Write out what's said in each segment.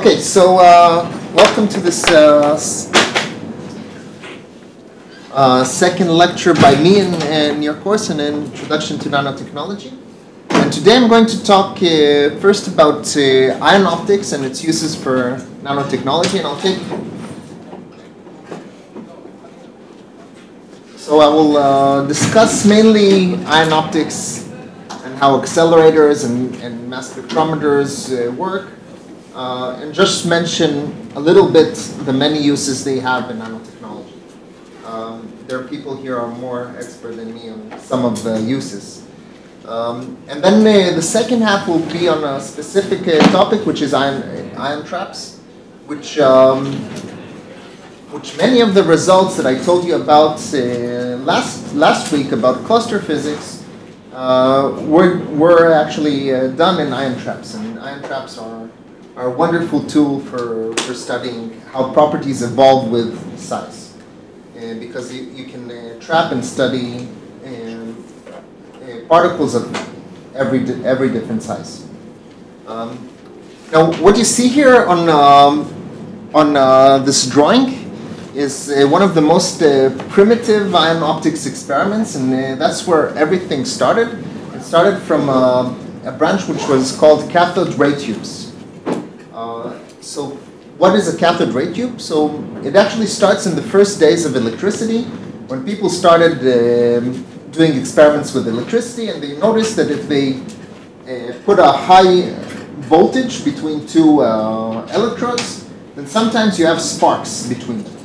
Okay, so uh, welcome to this uh, uh, second lecture by me in, your course, an introduction to nanotechnology. And today I'm going to talk uh, first about uh, ion optics and its uses for nanotechnology, and I'll take. So I will uh, discuss mainly ion optics and how accelerators and, and mass spectrometers uh, work uh, and just mention a little bit the many uses they have in nanotechnology. Um, there are people here are more expert than me on some of the uses. Um, and then uh, the second half will be on a specific uh, topic, which is ion, ion traps, which, um, which many of the results that I told you about uh, last, last week about cluster physics uh, were, were actually uh, done in ion traps. And ion traps are are a wonderful tool for, for studying how properties evolve with size. Uh, because you, you can uh, trap and study um, uh, particles of every, every different size. Um, now, what you see here on, um, on uh, this drawing is uh, one of the most uh, primitive ion optics experiments, and uh, that's where everything started. It started from uh, a branch which was called cathode ray tubes. Uh, so what is a cathode ray tube? So it actually starts in the first days of electricity when people started um, doing experiments with electricity and they noticed that if they uh, put a high voltage between two uh, electrodes, then sometimes you have sparks between them.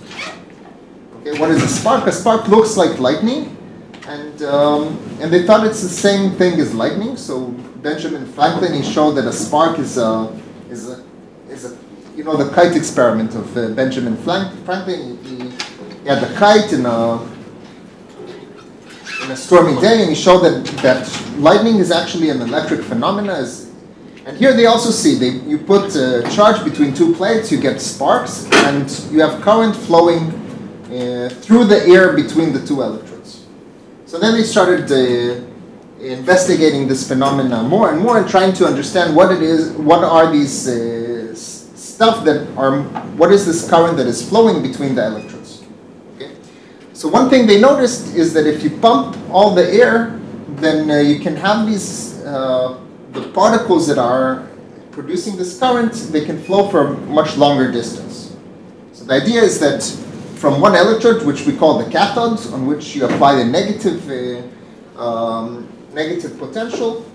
Okay, what is a spark? A spark looks like lightning, and um, and they thought it's the same thing as lightning. So Benjamin Franklin he showed that a spark is a is a is a you know the kite experiment of uh, Benjamin Franklin. He, he, had the kite in a in a stormy day, and he showed that that lightning is actually an electric phenomena. Is and here they also see they you put a charge between two plates, you get sparks, and you have current flowing uh, through the air between the two electrodes. So then they started. Uh, investigating this phenomena more and more and trying to understand what it is what are these uh, stuff that are what is this current that is flowing between the electrodes okay? So one thing they noticed is that if you pump all the air then uh, you can have these uh, the particles that are producing this current they can flow for a much longer distance. So the idea is that from one electrode which we call the cathode on which you apply the negative uh, um, negative potential,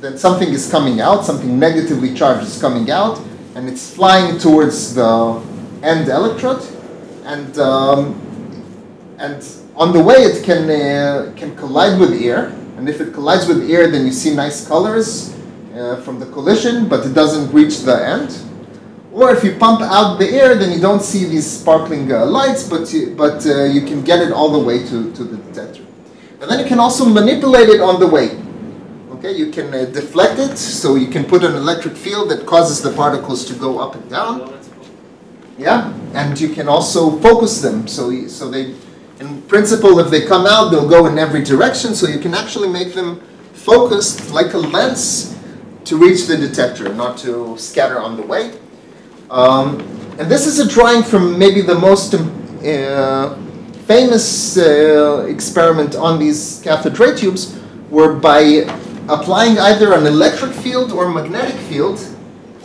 then something is coming out, something negatively charged is coming out, and it's flying towards the end electrode, and um, and on the way it can uh, can collide with air, and if it collides with air, then you see nice colors uh, from the collision, but it doesn't reach the end. Or if you pump out the air, then you don't see these sparkling uh, lights, but you, but uh, you can get it all the way to, to the detector. And then you can also manipulate it on the way. Okay, you can uh, deflect it, so you can put an electric field that causes the particles to go up and down. Yeah, and you can also focus them, so so they, in principle, if they come out, they'll go in every direction. So you can actually make them focused like a lens to reach the detector, not to scatter on the way. Um, and this is a drawing from maybe the most um, uh, famous uh, experiment on these cathode ray tubes, where by applying either an electric field or magnetic field,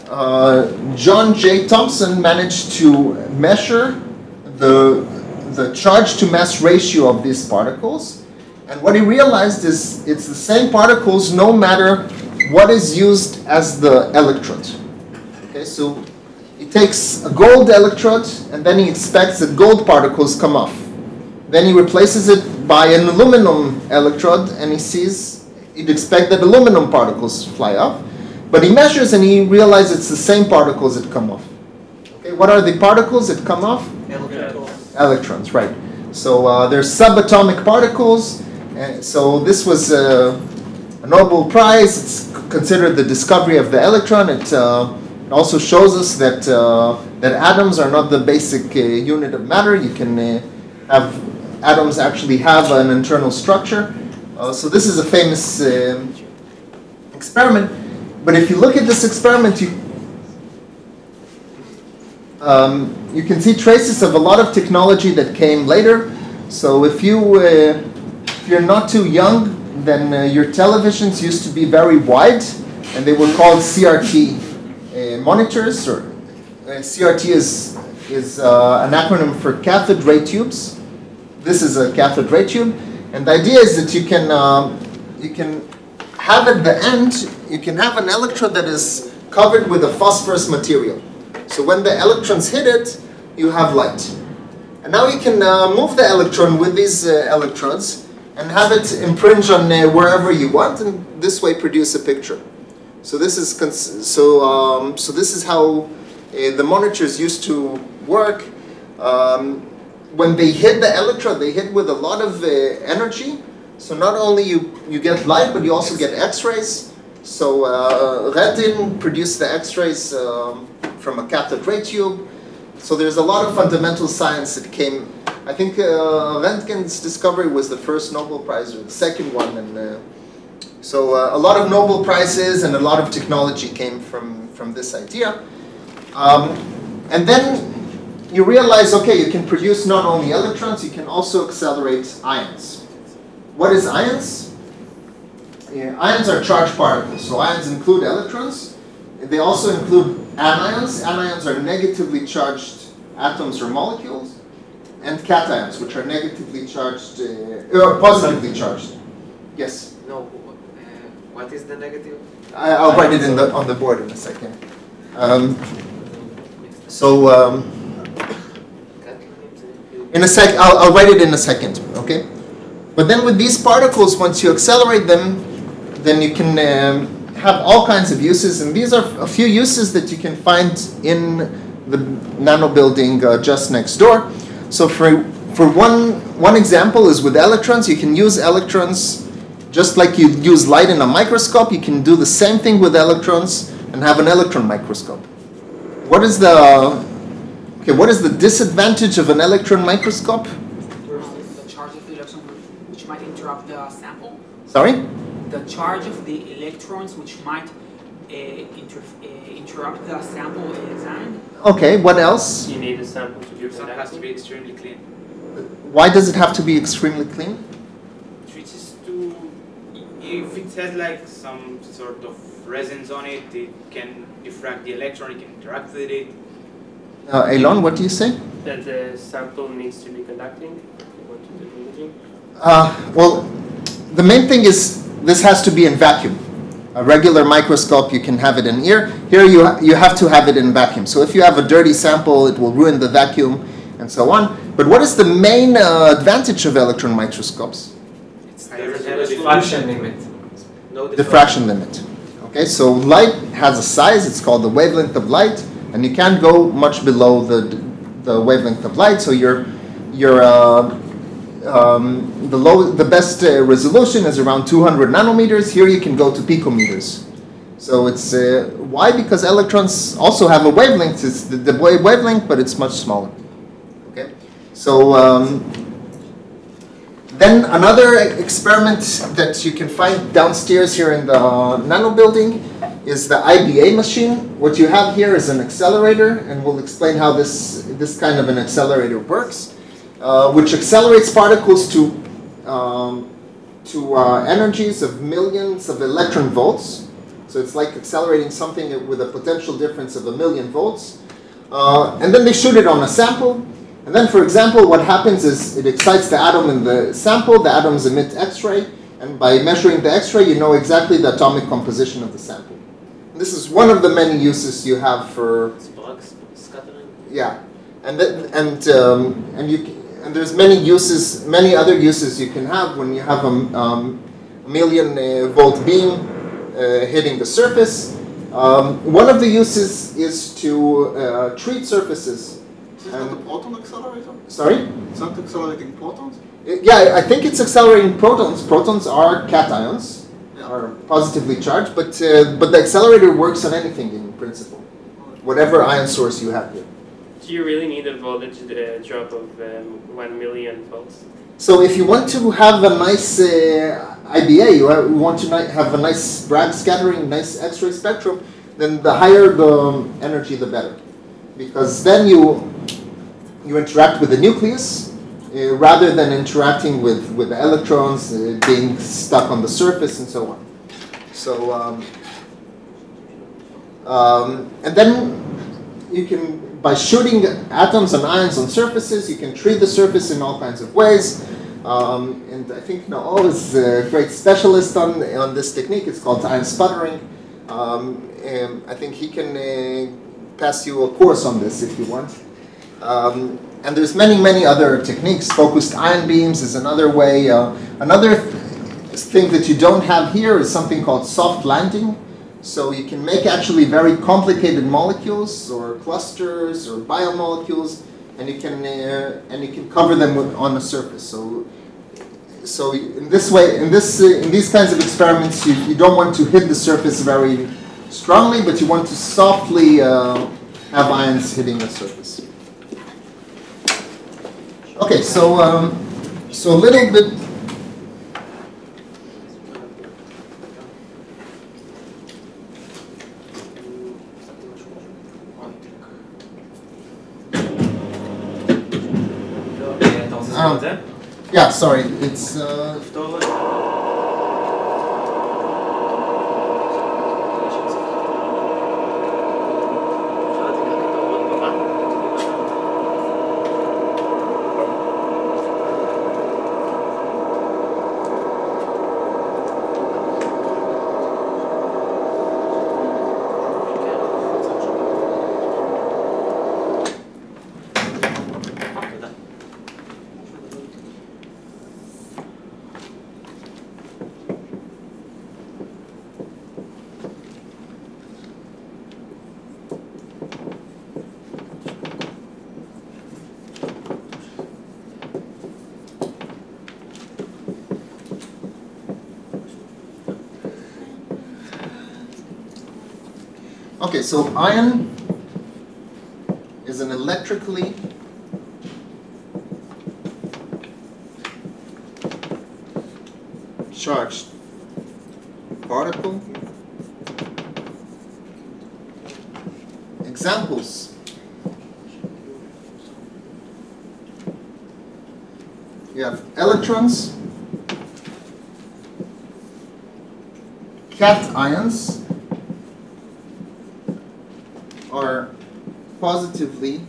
uh, John J. Thomson managed to measure the, the charge to mass ratio of these particles. And what he realized is it's the same particles no matter what is used as the electrode. Okay, so he takes a gold electrode and then he expects that gold particles come off. Then he replaces it by an aluminum electrode and he sees, he'd expect that aluminum particles fly off. But he measures and he realizes it's the same particles that come off. Okay, what are the particles that come off? Electrons, Electrons, right. So uh, they're subatomic particles. And so this was uh, a Nobel Prize. It's considered the discovery of the electron. It, uh, also shows us that, uh, that atoms are not the basic uh, unit of matter. You can uh, have atoms actually have an internal structure. Uh, so this is a famous um experiment. But if you look at this experiment, you um, you can see traces of a lot of technology that came later. So if you uh, if you're not too young, then uh, your televisions used to be very wide, and they were called CRT uh, monitors. Or uh, CRT is is uh, an acronym for cathode ray tubes. This is a cathode ray tube, and the idea is that you can um, you can have at the end you can have an electrode that is covered with a phosphorus material. So when the electrons hit it, you have light. And now you can uh, move the electron with these uh, electrodes and have it impinge on uh, wherever you want, and this way produce a picture. So this is so um, so this is how uh, the monitors used to work. Um, when they hit the electrode, they hit with a lot of uh, energy. So not only you you get light, but you also get X-rays. So uh, Röntgen produced the X-rays um, from a cathode ray tube. So there's a lot of fundamental science that came. I think uh, Röntgen's discovery was the first Nobel Prize, or the second one, and uh, so uh, a lot of Nobel Prizes and a lot of technology came from from this idea. Um, and then you realize, okay, you can produce not only electrons, you can also accelerate ions. What is ions? Yeah, ions are charged particles. So ions include electrons. They also include anions. Anions are negatively charged atoms or molecules. And cations, which are negatively charged, uh, or positively charged. Yes? No, uh, what is the negative? I, I'll write it in the, on the board in a second. Um, so, um, in a sec, I'll, I'll write it in a second, okay? But then with these particles, once you accelerate them, then you can um, have all kinds of uses, and these are a few uses that you can find in the nano building uh, just next door. So for, for one, one example is with electrons, you can use electrons just like you use light in a microscope, you can do the same thing with electrons and have an electron microscope. What is the, okay, what is the disadvantage of an electron microscope? The charge of the electron which might interrupt the sample. Sorry? The charge of the electrons which might uh, inter uh, interrupt the sample examined. Okay, what else? You need a sample to be So it has to be extremely clean. Why does it have to be extremely clean? which is to if it has like some sort of resins on it, it can diffract the electron, it can interact with it. Uh, Elon, what do you say? That the sample needs to be conducting. if You want to do imaging. Uh, well, the main thing is this has to be in vacuum. A regular microscope, you can have it in here. Here, you, ha- you have to have it in vacuum. So if you have a dirty sample, it will ruin the vacuum and so on. But what is the main uh, advantage of electron microscopes? It's the there is is a a diffraction limit. No Diffraction limit. Okay, so light has a size, it's called the wavelength of light, and you can't go much below the, the wavelength of light, so your, your uh, um, the low, the best uh, resolution is around 200 nanometers. Here you can go to picometers. So it's uh, why? Because electrons also have a wavelength. It's the, the wa- wavelength, but it's much smaller. Okay. So um, then another experiment that you can find downstairs here in the nano building is the IBA machine. What you have here is an accelerator, and we'll explain how this this kind of an accelerator works, uh, which accelerates particles to um, to uh, energies of millions of electron volts. So it's like accelerating something with a potential difference of a million volts. Uh, and then they shoot it on a sample. And then, for example, what happens is it excites the atom in the sample, the atoms emit X-ray, and by measuring the X-ray, you know exactly the atomic composition of the sample. And this is one of the many uses you have for Sparks scattering. yeah, and that, and um, and you and there's many uses, many other uses you can have when you have a, m- um, a million uh, volt beam uh, hitting the surface. Um, one of the uses is to uh, treat surfaces. Is that the proton accelerator? Sorry. Is that accelerating protons? Uh, Yeah, I think it's accelerating protons. Protons are cations, Yeah. Are positively charged, but uh, but the accelerator works on anything in principle, whatever ion source you have here. Do you really need a voltage uh, drop of um, 1 million volts? So if you want to have a nice uh, IBA, you want to have a nice Bragg scattering, nice X-ray spectrum, then the higher the um, energy, the better. because then you you interact with the nucleus uh, rather than interacting with with electrons uh, being stuck on the surface and so on. So um, um, and then you can by shooting atoms and ions on surfaces, you can treat the surface in all kinds of ways. Um, and I think Noel is a great specialist on, on this technique. It's called ion sputtering. Um, and I think he can uh, pass you a course on this if you want. And there's many, many other techniques. Focused ion beams is another way. Uh, another th- thing that you don't have here is something called soft landing. So you can make actually very complicated molecules or clusters or biomolecules, and you can uh, and you can cover them with, on the surface. So so in this way, in this uh, in these kinds of experiments, you, you don't want to hit the surface very strongly, but you want to softly uh, have ions hitting the surface. Okay, so um, so a little bit. Um, yeah, sorry, it's. Uh, okay, so ion is an electrically charged particle. Examples. You have electrons, cations are positively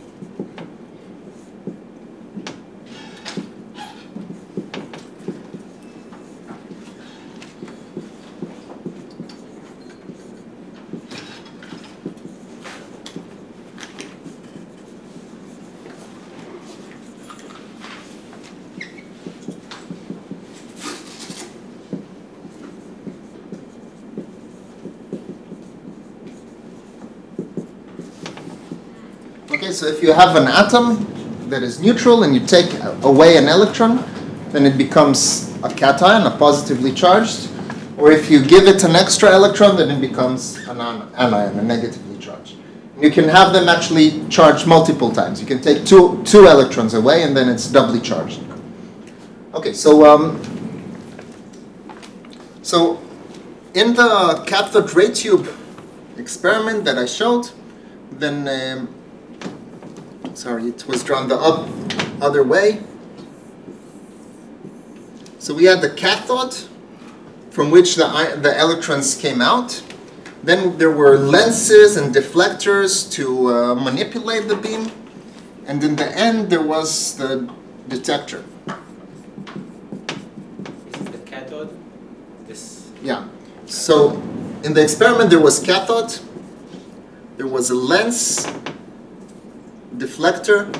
Okay, so if you have an atom that is neutral and you take away an electron, then it becomes a cation, a positively charged. Or if you give it an extra electron, then it becomes an an- anion, a negatively charged. You can have them actually charged multiple times. You can take two, two electrons away and then it's doubly charged. Okay, so um, so in the cathode ray tube experiment that I showed, then um, sorry, it was drawn the up, other way. So we had the cathode from which the, the electrons came out. Then there were lenses and deflectors to uh, manipulate the beam. And in the end, there was the detector. This is the cathode. This Yeah. So in the experiment, there was cathode, there was a lens, deflector,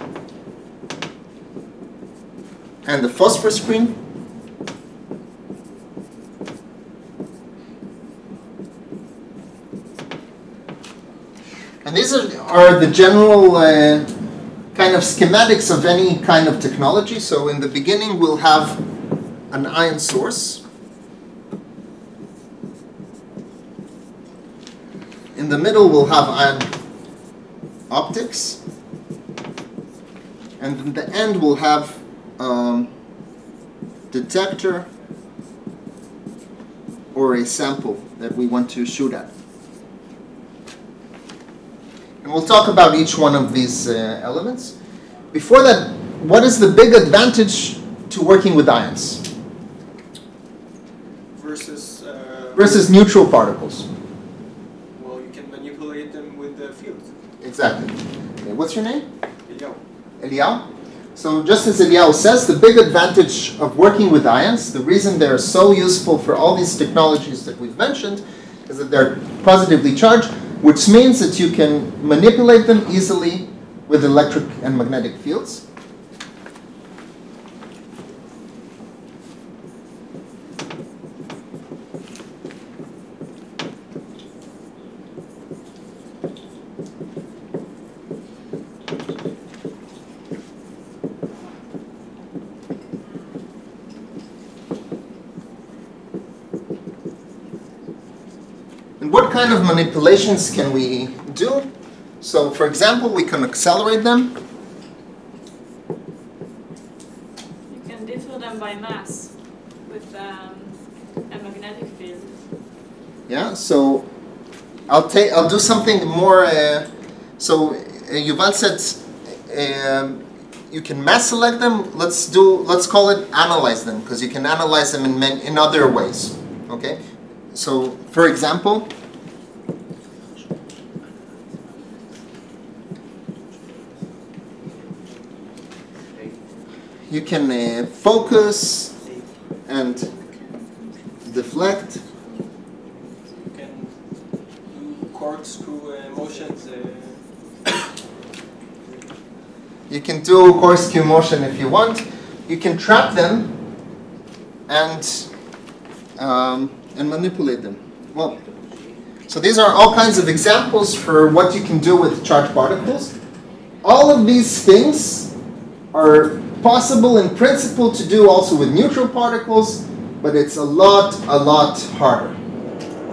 and the phosphor screen. And these are, are the general uh, kind of schematics of any kind of technology. So in the beginning, we'll have an ion source. In the middle, we'll have ion optics. And in the end, we'll have um, detector or a sample that we want to shoot at. And we'll talk about each one of these uh, elements. Before that, what is the big advantage to working with ions versus uh, versus neutral particles? well, you can manipulate them with the fields. Exactly. Okay, what's your name? Eliyahu? So just as Eliyahu says, the big advantage of working with ions, the reason they're so useful for all these technologies that we've mentioned, is that they're positively charged, which means that you can manipulate them easily with electric and magnetic fields. And what kind of manipulations can we do? So, for example, we can accelerate them. You can differ them by mass with um, a magnetic field. Yeah. So, I'll take. I'll do something more. Uh, so, uh, Yuval said um, you can mass select them. Let's do. Let's call it analyze them because you can analyze them in in other ways. Okay. So, for example. You can uh, focus and deflect. You can do corkscrew uh, motions. Uh, You can do corkscrew motion if you want. You can trap them and um, and manipulate them. Well, so these are all kinds of examples for what you can do with charged particles. All of these things are possible in principle to do also with neutral particles, but it's a lot, a lot harder.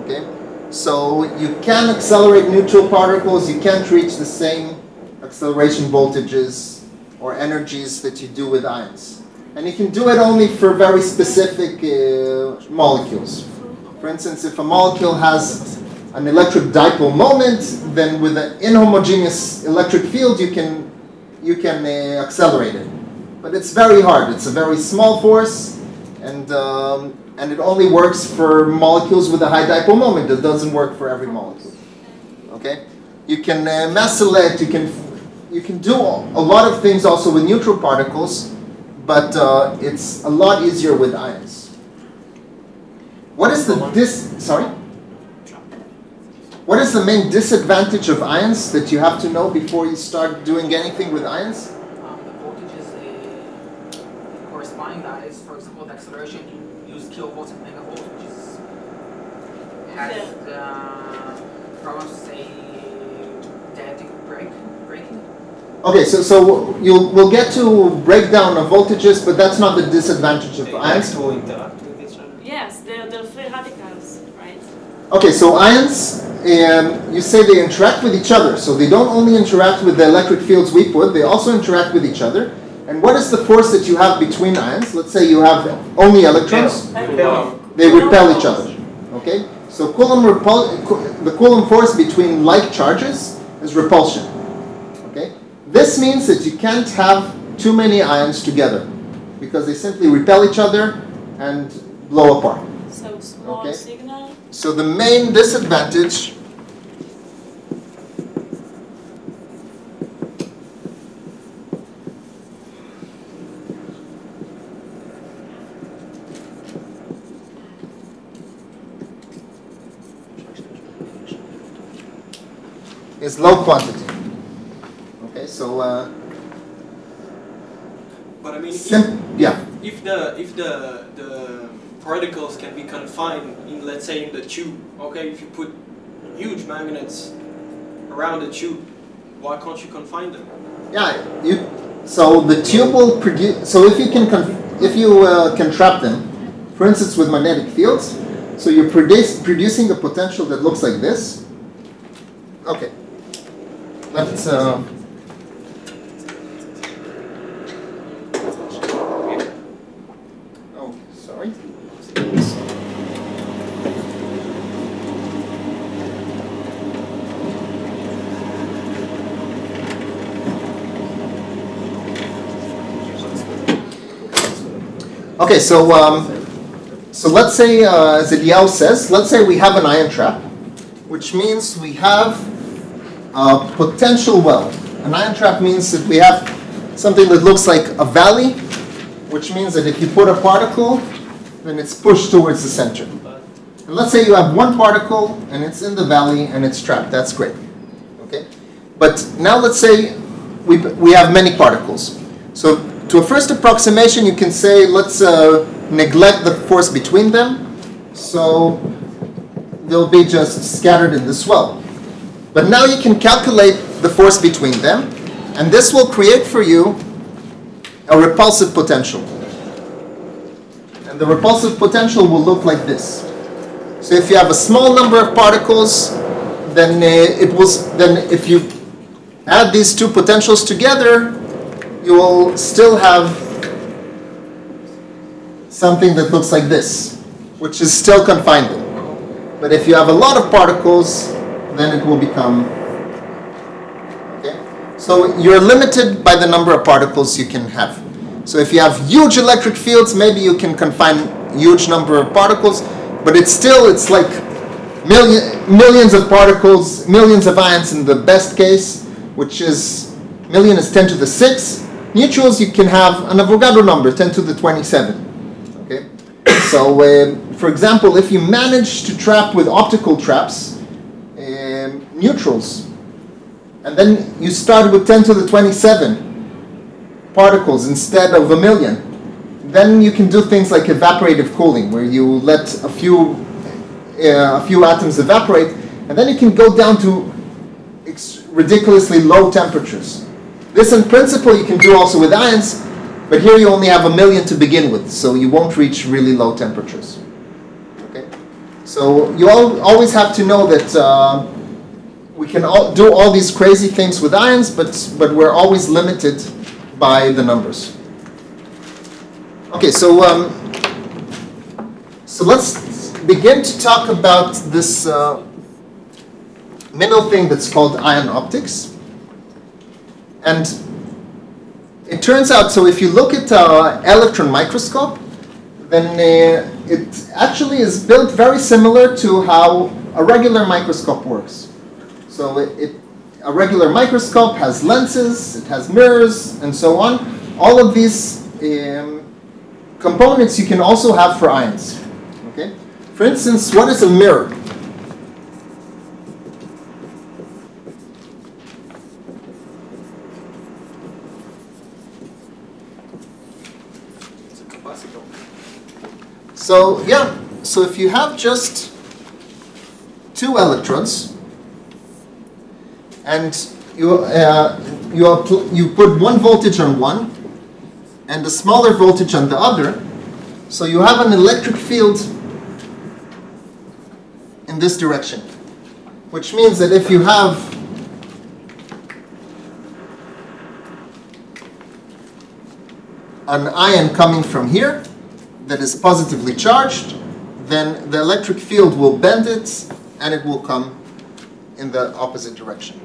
Okay? So you can accelerate neutral particles, you can't reach the same acceleration voltages or energies that you do with ions. And you can do it only for very specific uh, molecules. For instance, if a molecule has an electric dipole moment, then with an inhomogeneous electric field, you can you can uh, accelerate it. But it's very hard. It's a very small force, and um, and it only works for molecules with a high dipole moment. It doesn't work for every molecule. Okay, you can uh, select. You can you can do a lot of things also with neutral particles, but uh, it's a lot easier with ions. What is the dis? Sorry. What is the main disadvantage of ions that you have to know before you start doing anything with ions? Um, the voltages uh, corresponding that is, for example, you use kilovolts and megavolts, which is has uh, problems, say, dielectric break breaking. Okay, so so you'll we'll get to breakdown of voltages, but that's not the disadvantage of ions. to interact with each other. Yes, they're, they're free radicals, right? Okay, so ions, um, you say they interact with each other. So they don't only interact with the electric fields we put, they also interact with each other. And what is the force that you have between ions? Let's say you have only electrons. They repel each other. Okay? So Coulomb repul- the Coulomb force between like charges is repulsion. Okay? This means that you can't have too many ions together because they simply repel each other and blow apart. So small Okay. signal. So the main disadvantage is low quantity. Okay, so uh, but I mean, if, yeah. if the if the the particles can be confined in, let's say, in the tube. Okay, if you put huge magnets around the tube, why can't you confine them? Yeah, you. So the tube will produce. So if you can, con- if you uh, can trap them, for instance, with magnetic fields, so you're produce, producing a potential that looks like this. Okay let's uh, oh sorry. Okay so um, so let's say uh, as the DL says let's say we have an ion trap which means we have a potential well. An ion trap means that we have something that looks like a valley, which means that if you put a particle, then it's pushed towards the center. And let's say you have one particle and it's in the valley and it's trapped. That's great. Okay? But now let's say we, we have many particles. So to a first approximation, you can say let's uh, neglect the force between them. So they'll be just scattered in the swell. But now you can calculate the force between them, and this will create for you a repulsive potential. And the repulsive potential will look like this. So if you have a small number of particles, then uh, it will, then if you add these two potentials together, you will still have something that looks like this, which is still confined. But if you have a lot of particles, then it will become. Okay? So you're limited by the number of particles you can have. So if you have huge electric fields, maybe you can confine huge number of particles, but it's still it's like million, millions of particles, millions of ions in the best case, which is million is 10 to the 6. Neutrals you can have an Avogadro number, 10 to the 27. Okay? So, uh, for example, if you manage to trap with optical traps neutrals, and then you start with 10 to the 27 particles instead of a million, then you can do things like evaporative cooling, where you let a few uh, a few atoms evaporate, and then you can go down to ridiculously low temperatures. This, in principle, you can do also with ions, but here you only have a million to begin with, so you won't reach really low temperatures. Okay, so you all, always have to know that uh, we can all do all these crazy things with ions, but but we're always limited by the numbers. Okay, so um, so let's begin to talk about this uh, middle thing that's called ion optics. And it turns out, so if you look at uh, electron microscope, then uh, it actually is built very similar to how a regular microscope works. So it, it a regular microscope has lenses, it has mirrors, and so on. All of these um, components you can also have for ions. Okay? For instance, what is a mirror? It's a capacitor. So yeah, so if you have just two electrodes and you uh, you you put one voltage on one and a smaller voltage on the other, so you have an electric field in this direction, which means that if you have an ion coming from here that is positively charged, then the electric field will bend it and it will come in the opposite direction.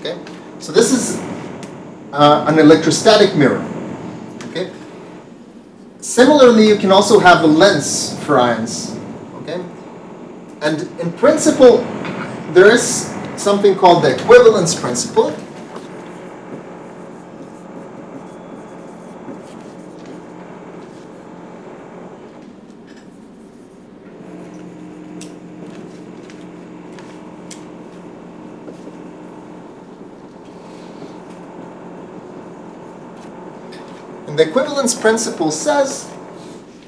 Okay? So this is uh, an electrostatic mirror. Okay? Similarly, you can also have a lens for ions. Okay? And in principle, there is something called the equivalence principle. The equivalence principle says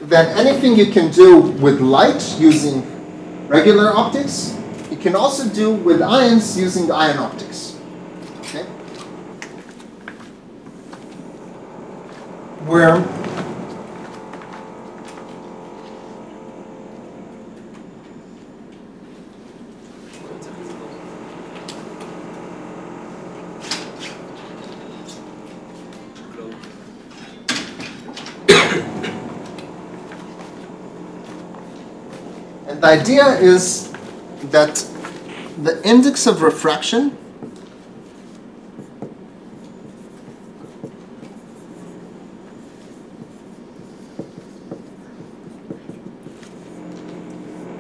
that anything you can do with light using regular optics, you can also do with ions using ion optics. Okay? Where the idea is that the index of refraction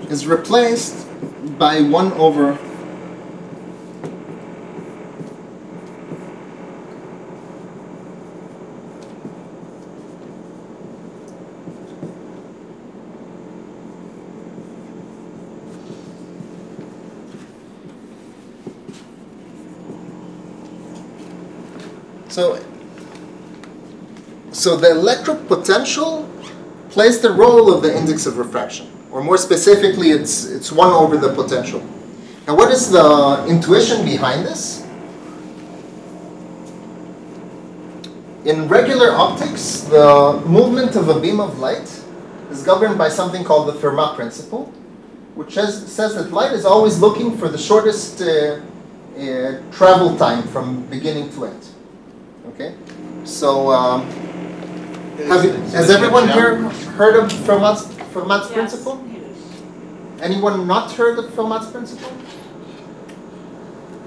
is replaced by 1 over so the electric potential plays the role of the index of refraction, or more specifically, it's it's one over the potential. Now, what is the intuition behind this? In regular optics, the movement of a beam of light is governed by something called the Fermat principle, which says, says that light is always looking for the shortest uh, uh, travel time from beginning to end. Okay, so um, have you, has everyone here heard of Fermat's, Fermat's Yes. principle? Anyone not heard of Fermat's principle?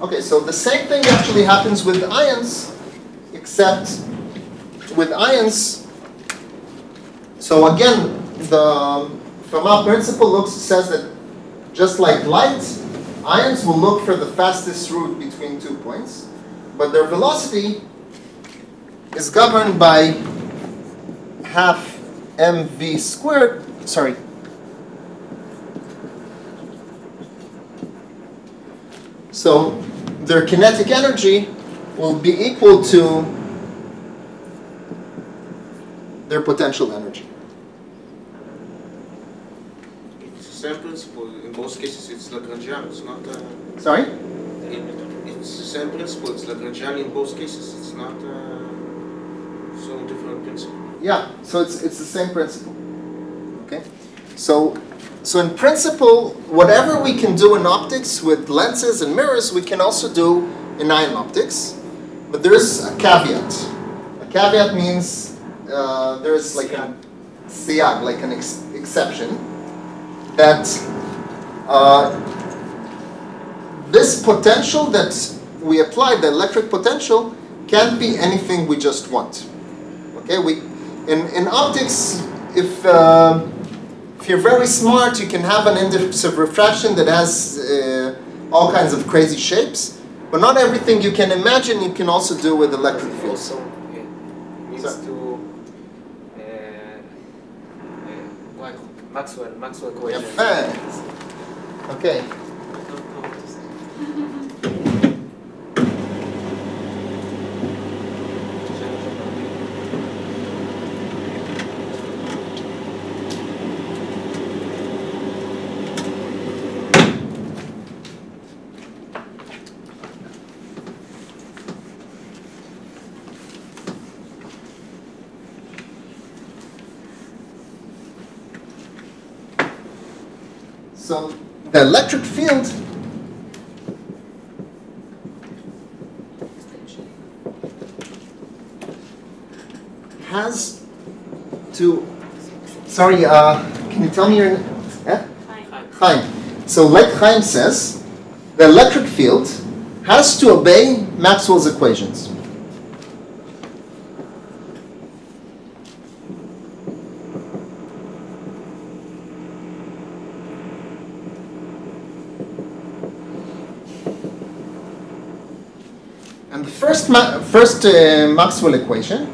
Okay, so the same thing actually happens with ions, except with ions. So again, the Fermat principle looks says that just like light, ions will look for the fastest route between two points, but their velocity is governed by half mv squared, sorry. So their kinetic energy will be equal to their potential energy. It's the same principle. In most cases, it's Lagrangian. It's not. Uh, Sorry? it, it's the same principle. It's Lagrangian in both cases. It's not uh, so different principle. Yeah, so it's, it's the same principle. Okay? So, so in principle, whatever we can do in optics with lenses and mirrors, we can also do in ion optics. But there's a caveat. A caveat means uh, there's like a siag, like an ex- exception, that uh, this potential that we apply, the electric potential, can't be anything we just want. Okay, we in, in optics, if, uh, if you're very smart, you can have an index of refraction that has uh, all kinds of crazy shapes. But not everything you can imagine you can also do with electric fields. So, Maxwell, Maxwell equation. Yep. Okay. the electric field has to. Sorry, uh, can you tell me your? Yeah? Fine. Chaim. So, like Chaim says, the electric field has to obey Maxwell's equations. And the first, ma- first uh, Maxwell equation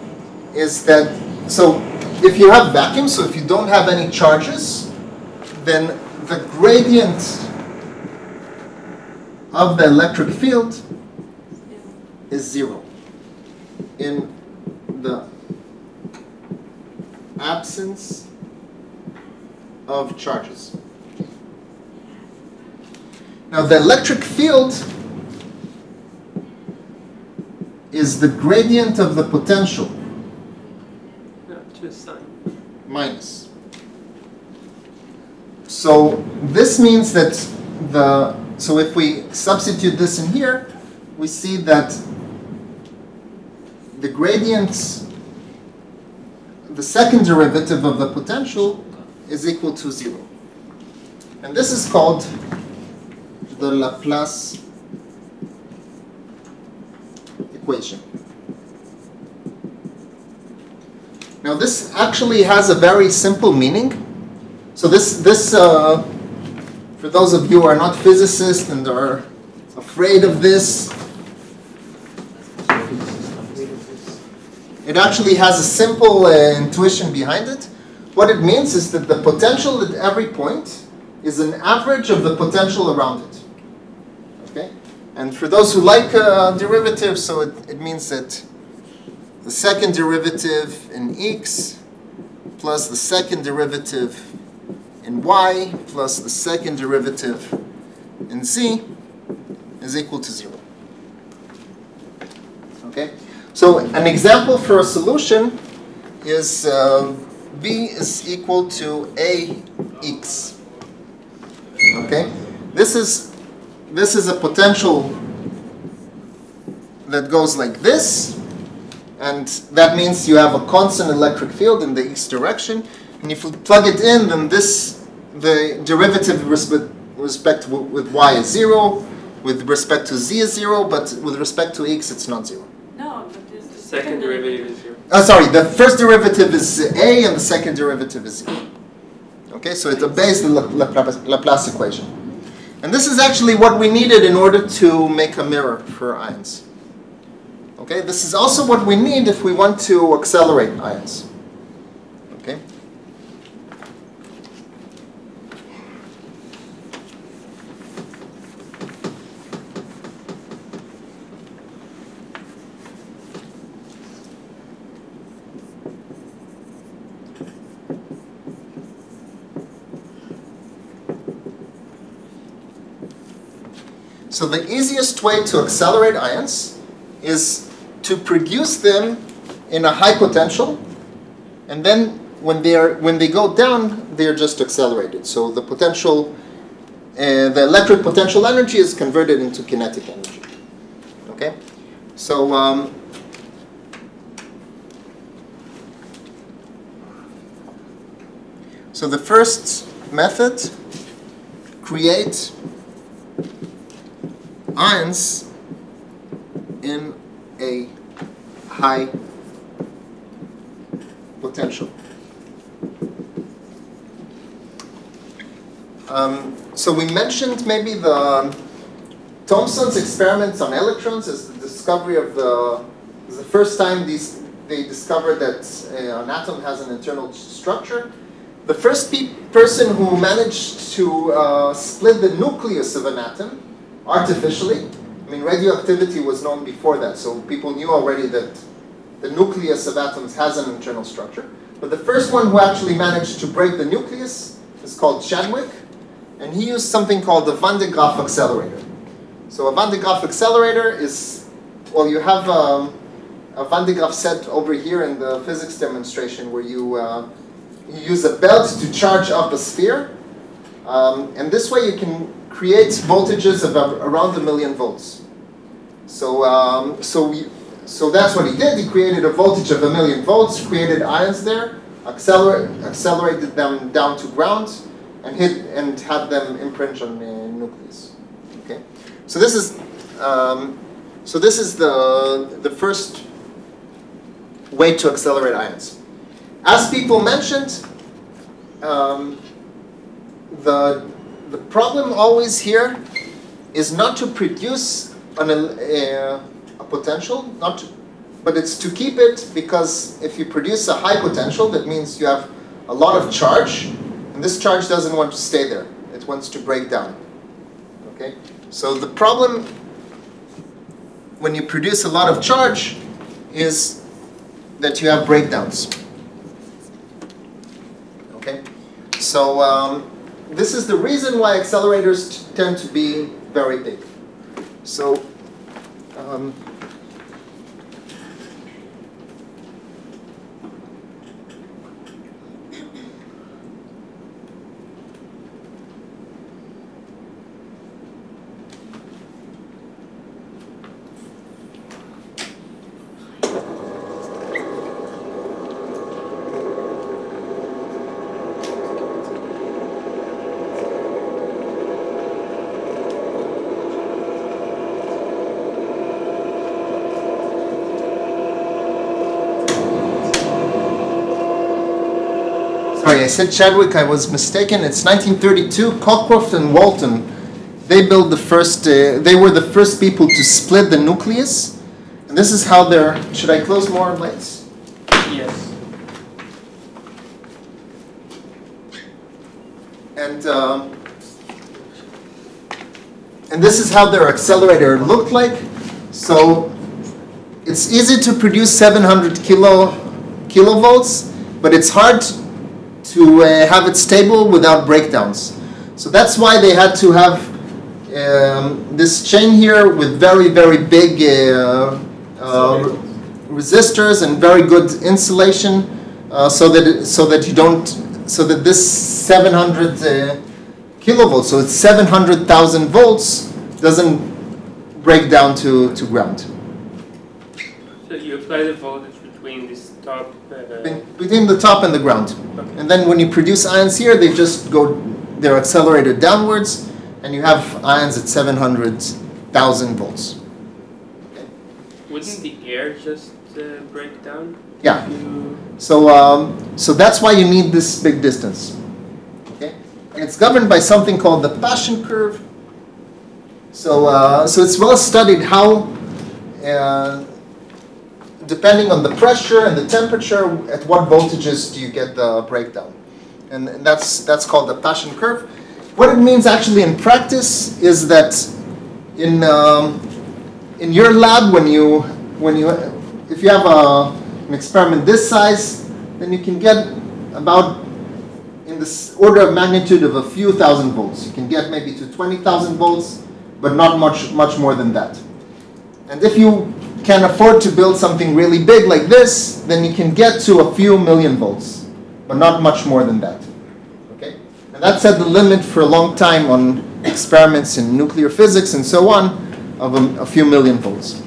is that, so if you have vacuum, so if you don't have any charges, then the gradient of the electric field is zero in the absence of charges. Now the electric field is the gradient of the potential Just minus. So this means that the, so if we substitute this in here, we see that the gradient, the second derivative of the potential is equal to zero. And this is called the Laplace equation. Now this actually has a very simple meaning. So this this uh, for those of you who are not physicists and are afraid of this, it actually has a simple uh, intuition behind it. What it means is that the potential at every point is an average of the potential around it. And for those who like uh, derivatives, so it, it means that the second derivative in x plus the second derivative in y plus the second derivative in z is equal to 0. Okay? So an example for a solution is uh, b is equal to ax. Okay? This is this is a potential that goes like this and that means you have a constant electric field in the x direction and if you plug it in then this the derivative with respect with y is 0 with respect to z is 0 but with respect to x it's not 0 No, but this the Second derivative is zero. uh, sorry the first derivative is a and the second derivative is 0 okay so it obeys the La- Laplace, Laplace equation and this is actually what we needed in order to make a mirror for ions. Okay this is also what we need if we want to accelerate ions okay So the easiest way to accelerate ions is to produce them in a high potential, and then when they are when they go down, they are just accelerated. So the potential, uh, the electric potential energy is converted into kinetic energy. Okay, so. Um, so the first method create ions in a high potential. Um, so we mentioned maybe the Thomson's experiments on electrons as the discovery of the the first time these they discovered that uh, an atom has an internal structure. The first pe- person who managed to uh, split the nucleus of an atom artificially. I mean, radioactivity was known before that, so people knew already that the nucleus of atoms has an internal structure. But the first one who actually managed to break the nucleus is called Chadwick, and he used something called the Van de Graaff accelerator. So a Van de Graaff accelerator is, well, you have um, a Van de Graaff set over here in the physics demonstration where you, uh, you use a belt to charge up a sphere, um, and this way you can create voltages of around a million volts. So, um, so, we, so that's what he did. He created a voltage of a million volts, created ions there, accelerate, accelerated them down to ground, and hit and had them imprint on the nucleus. Okay, so this is um, so this is the the first way to accelerate ions. As people mentioned, um, the the problem always here is not to produce an, el- uh, a potential, not to, but it's to keep it because if you produce a high potential, that means you have a lot of charge, and this charge doesn't want to stay there. It wants to break down. Okay? So the problem when you produce a lot of charge is that you have breakdowns. Okay? So um, this is the reason why accelerators tend to be very big. So um, said Chadwick, I was mistaken. It's 1932. Cockcroft and Walton, they built the first, uh, they were the first people to split the nucleus. And this is how they're, should I close more lights? Yes. And, um, and this is how their accelerator looked like. So it's easy to produce 700 kilo, kilovolts, but it's hard to uh, have it stable without breakdowns. So that's why they had to have um, this chain here with very, very big uh, uh, resistors and very good insulation, uh, so that so that you don't so that this 700 uh, kilovolts, so it's 700,000 volts, doesn't break down to, to ground. So you apply the voltage between this top. Uh, Be- Between the top and the ground. And then when you produce ions here, they just go, they're accelerated downwards, and you have ions at 700,000 volts. wouldn't the air just uh, break down? Yeah. So, um, so that's why you need this big distance. Okay? And it's governed by something called the Paschen curve. So, uh, so it's well studied how, uh, depending on the pressure and the temperature, at what voltages do you get the breakdown? And and that's, that's called the Paschen curve. What it means actually in practice is that in, um, in your lab, when you, when you, if you have a, an experiment this size, then you can get about in this order of magnitude of a few thousand volts. You can get maybe to 20,000 volts, but not much, much more than that. And if you can afford to build something really big like this, then you can get to a few million volts, but not much more than that. Okay? And that set the limit for a long time on experiments in nuclear physics and so on of a, a few million volts.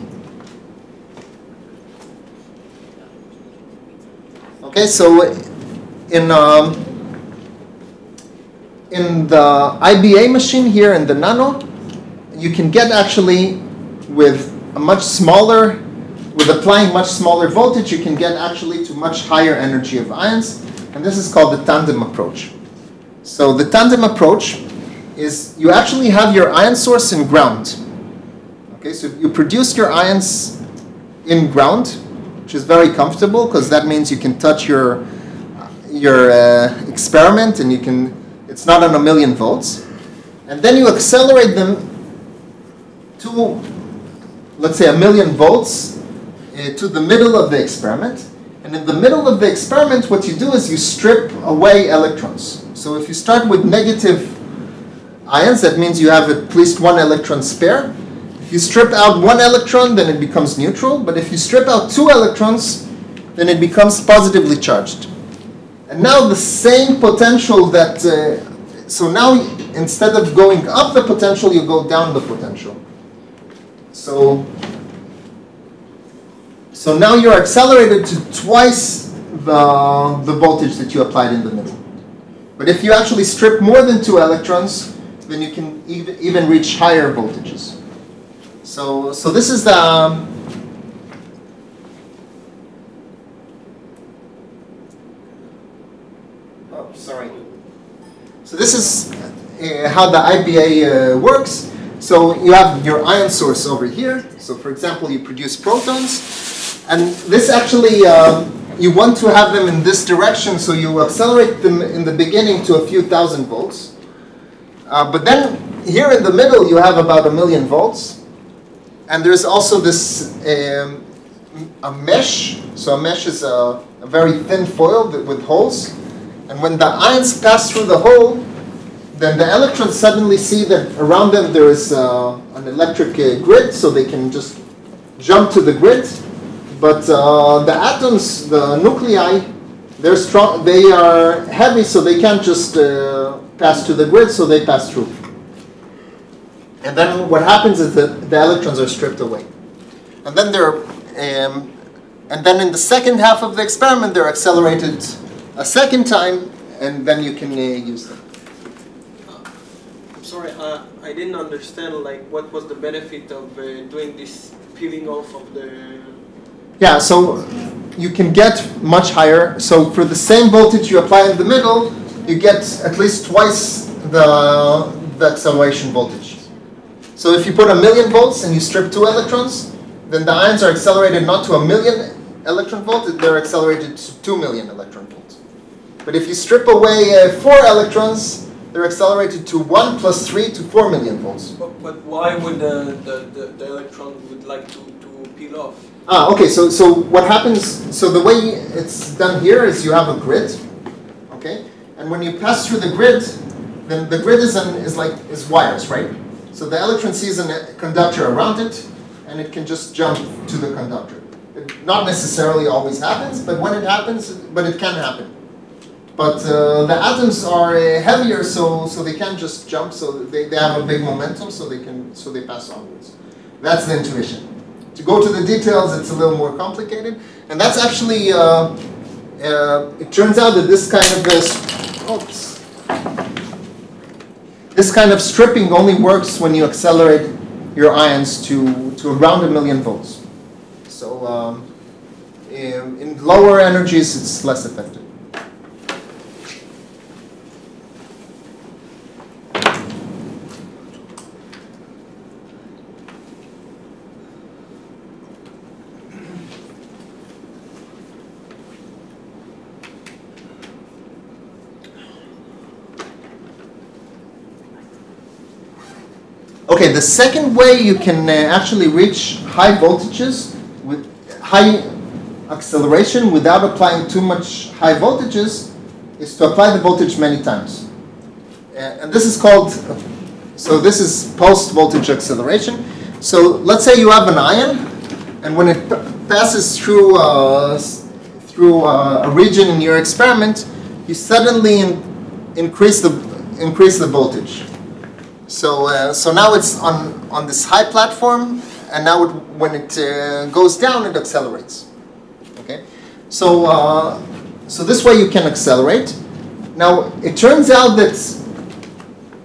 Okay, so in um, in the IBA machine here in the Nano, you can get actually with a much smaller, with applying much smaller voltage, you can get actually to much higher energy of ions, and this is called the tandem approach. So the tandem approach is you actually have your ion source in ground. Okay, so you produce your ions in ground, which is very comfortable because that means you can touch your your uh, experiment and you can it's not on a million volts and then you accelerate them to let's say a million volts uh, to the middle of the experiment and in the middle of the experiment what you do is you strip away electrons so if you start with negative ions that means you have at least one electron spare if you strip out one electron, then it becomes neutral. But if you strip out two electrons, then it becomes positively charged. And now the same potential that, uh, so now instead of going up the potential, you go down the potential. So, so now you're accelerated to twice the, the voltage that you applied in the middle. But if you actually strip more than two electrons, then you can even, even reach higher voltages. So, so this is the. um, oh, sorry. So this is uh, how the IBA uh, works. So you have your ion source over here. So for example, you produce protons, and this actually um, you want to have them in this direction. So you accelerate them in the beginning to a few thousand volts. Uh, but then here in the middle, you have about a million volts. And there's also this um, a mesh. So a mesh is a, a very thin foil with holes. And when the ions pass through the hole, then the electrons suddenly see that around them there is uh, an electric uh, grid, so they can just jump to the grid. But uh, the atoms, the nuclei, they're strong. They are heavy, so they can't just uh, pass to the grid, so they pass through. And then what happens is that the electrons are stripped away. And then they're, um, and then in the second half of the experiment, they're accelerated a second time, and then you can uh, use them. Sorry, uh, I didn't understand like what was the benefit of uh, doing this peeling off of the. Yeah, so you can get much higher. So for the same voltage you apply in the middle, you get at least twice the, the acceleration voltage. So if you put a million volts and you strip two electrons, then the ions are accelerated not to a million electron volt, they're accelerated to two million electron volts. But if you strip away uh, four electrons, they're accelerated to one plus three to four million volts. But, but why would the, the, the, the electron would like to, to peel off? Ah, okay, so, so what happens, so the way it's done here is you have a grid, okay? And when you pass through the grid, then the grid is, an, is like, is wires, right? So the electron sees a conductor around it, and it can just jump to the conductor. It not necessarily always happens, but when it happens, but it can happen. But uh, the atoms are uh, heavier, so, so they can't just jump, so they, they have a big momentum, so they can, so they pass onwards. That's the intuition. To go to the details, it's a little more complicated, and that's actually, uh, uh, it turns out that this kind of this, oops, this kind of stripping only works when you accelerate your ions to, to around a million volts. So um, in, in lower energies, it's less effective. Okay, the second way you can uh, actually reach high voltages with high acceleration without applying too much high voltages is to apply the voltage many times. Uh, and this is called, so this is post voltage acceleration. So let's say you have an ion, and when it passes through, uh, through uh, a region in your experiment, you suddenly in- increase, the, increase the voltage. So, uh, so now it's on, on this high platform, and now it, when it uh, goes down, it accelerates. Okay, so uh, so this way you can accelerate. Now it turns out that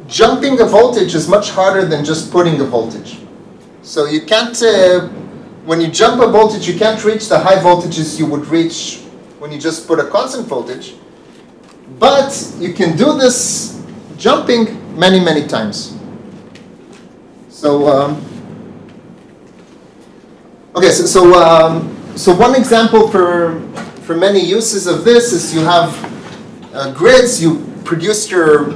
jumping a voltage is much harder than just putting a voltage. So you can't, uh, when you jump a voltage, you can't reach the high voltages you would reach when you just put a constant voltage. But you can do this jumping many, many times. So, um, okay, so, so, um, so one example for, for many uses of this is you have uh, grids, you produce your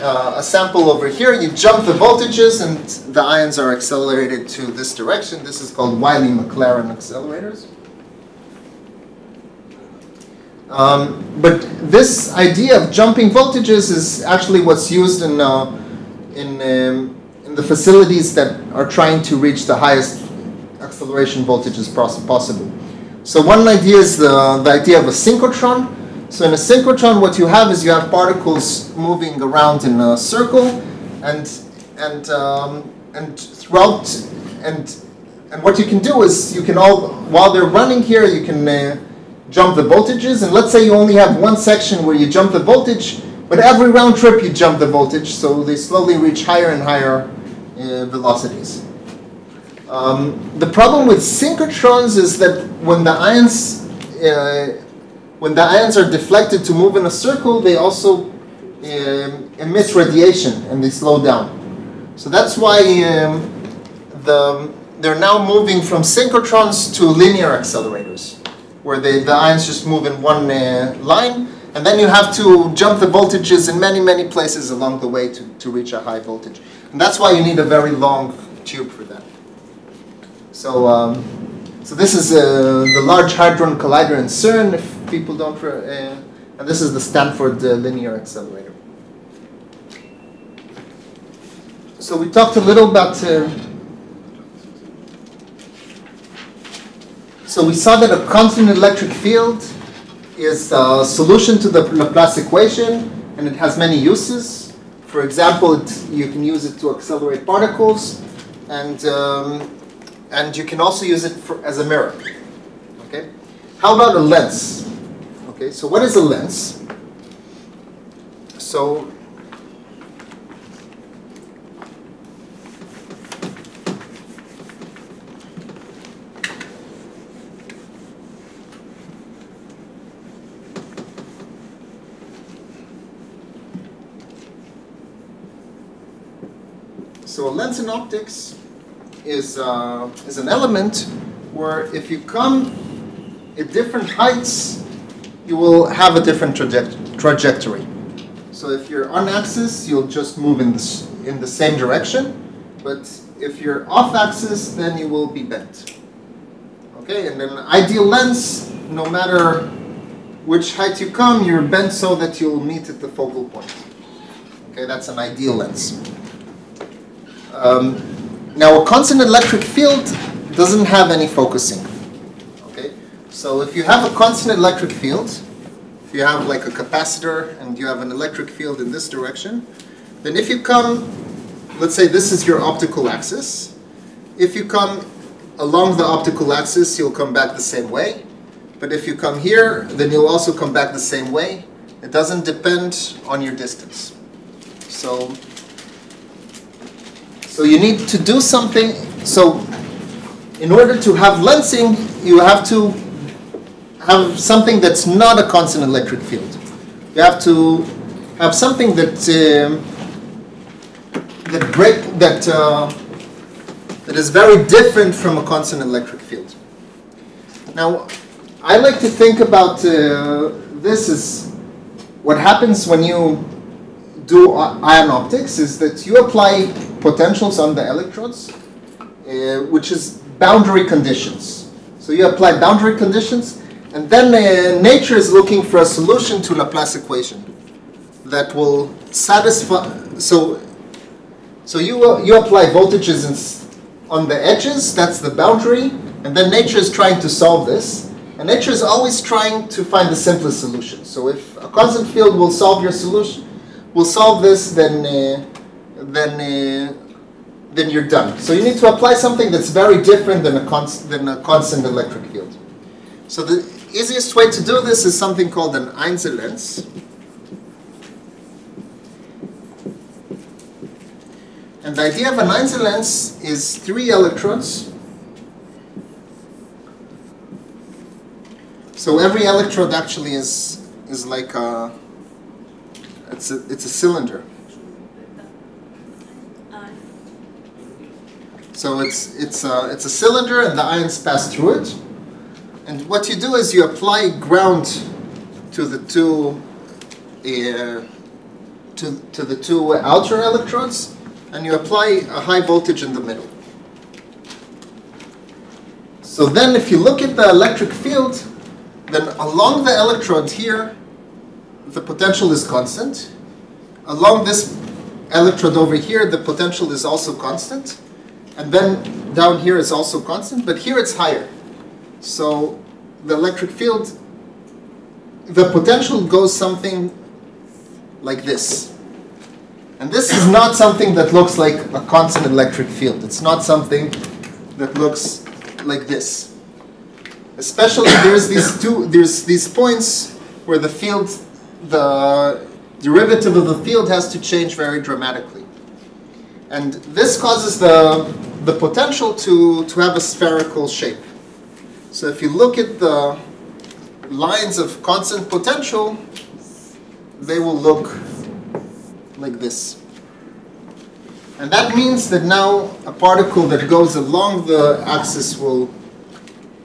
uh, a sample over here, you jump the voltages and the ions are accelerated to this direction. This is called Wiley-McLaren accelerators. Um, but this idea of jumping voltages is actually what's used in, uh, in, um, in the facilities that are trying to reach the highest acceleration voltages possible. So one idea is the, the idea of a synchrotron. So in a synchrotron, what you have is you have particles moving around in a circle, and and um, and throughout and and what you can do is you can all while they're running here, you can uh, jump the voltages. And let's say you only have one section where you jump the voltage, but every round trip you jump the voltage, so they slowly reach higher and higher uh, velocities. Um, the problem with synchrotrons is that when the ions uh, when the ions are deflected to move in a circle, they also um, emit radiation and they slow down. So that's why um, the, they're now moving from synchrotrons to linear accelerators, where they, the ions just move in one uh, line, and then you have to jump the voltages in many, many places along the way to, to reach a high voltage. And that's why you need a very long tube for that. So, um, so this is uh, the Large Hadron Collider in CERN, if people don't, uh, and this is the Stanford uh, Linear Accelerator. So we talked a little about. Uh, so we saw that a constant electric field is a solution to the Laplace equation, and it has many uses. For example, it, you can use it to accelerate particles, and um, and you can also use it for, as a mirror. Okay. How about a lens? Okay. So what is a lens? So So a lens in optics is, uh, is an element where if you come at different heights, you will have a different traject- trajectory. So if you're on axis, you'll just move in the, in the same direction, but if you're off axis, then you will be bent. Okay, and an ideal lens, no matter which height you come, you're bent so that you'll meet at the focal point. Okay, that's an ideal lens. Um, now, a constant electric field doesn't have any focusing. Okay, so if you have a constant electric field, if you have like a capacitor and you have an electric field in this direction, then if you come, let's say this is your optical axis, if you come along the optical axis, you'll come back the same way. But if you come here, then you'll also come back the same way. It doesn't depend on your distance. So, so you need to do something. So, in order to have lensing, you have to have something that's not a constant electric field. You have to have something that um, that break that uh, that is very different from a constant electric field. Now, I like to think about uh, this as what happens when you do ion optics is that you apply potentials on the electrodes, uh, which is boundary conditions. So you apply boundary conditions, and then uh, nature is looking for a solution to Laplace equation that will satisfy. So, so you uh, you apply voltages in, on the edges. That's the boundary, and then nature is trying to solve this. And nature is always trying to find the simplest solution. So if a constant field will solve your solution, will solve this, then uh, then uh, then you're done. So you need to apply something that's very different than a const- than a constant electric field. So the easiest way to do this is something called an Einzel lens. And the idea of an Einzel lens is three electrodes. So every electrode actually is is like a it's a it's a cylinder. So it's it's a it's a cylinder and the ions pass through it. And what you do is you apply ground to the two uh, to to the two outer electrodes, and you apply a high voltage in the middle. So then, if you look at the electric field, then along the electrode here, the potential is constant. Along this electrode over here, the potential is also constant. And then down here is also constant, but here it's higher. So the electric field, the potential goes something like this. And this is not something that looks like a constant electric field. It's not something that looks like this. Especially there's these two there's these points where the field the derivative of the field has to change very dramatically. And this causes the the potential to, to have a spherical shape. So if you look at the lines of constant potential, they will look like this. And that means that now a particle that goes along the axis will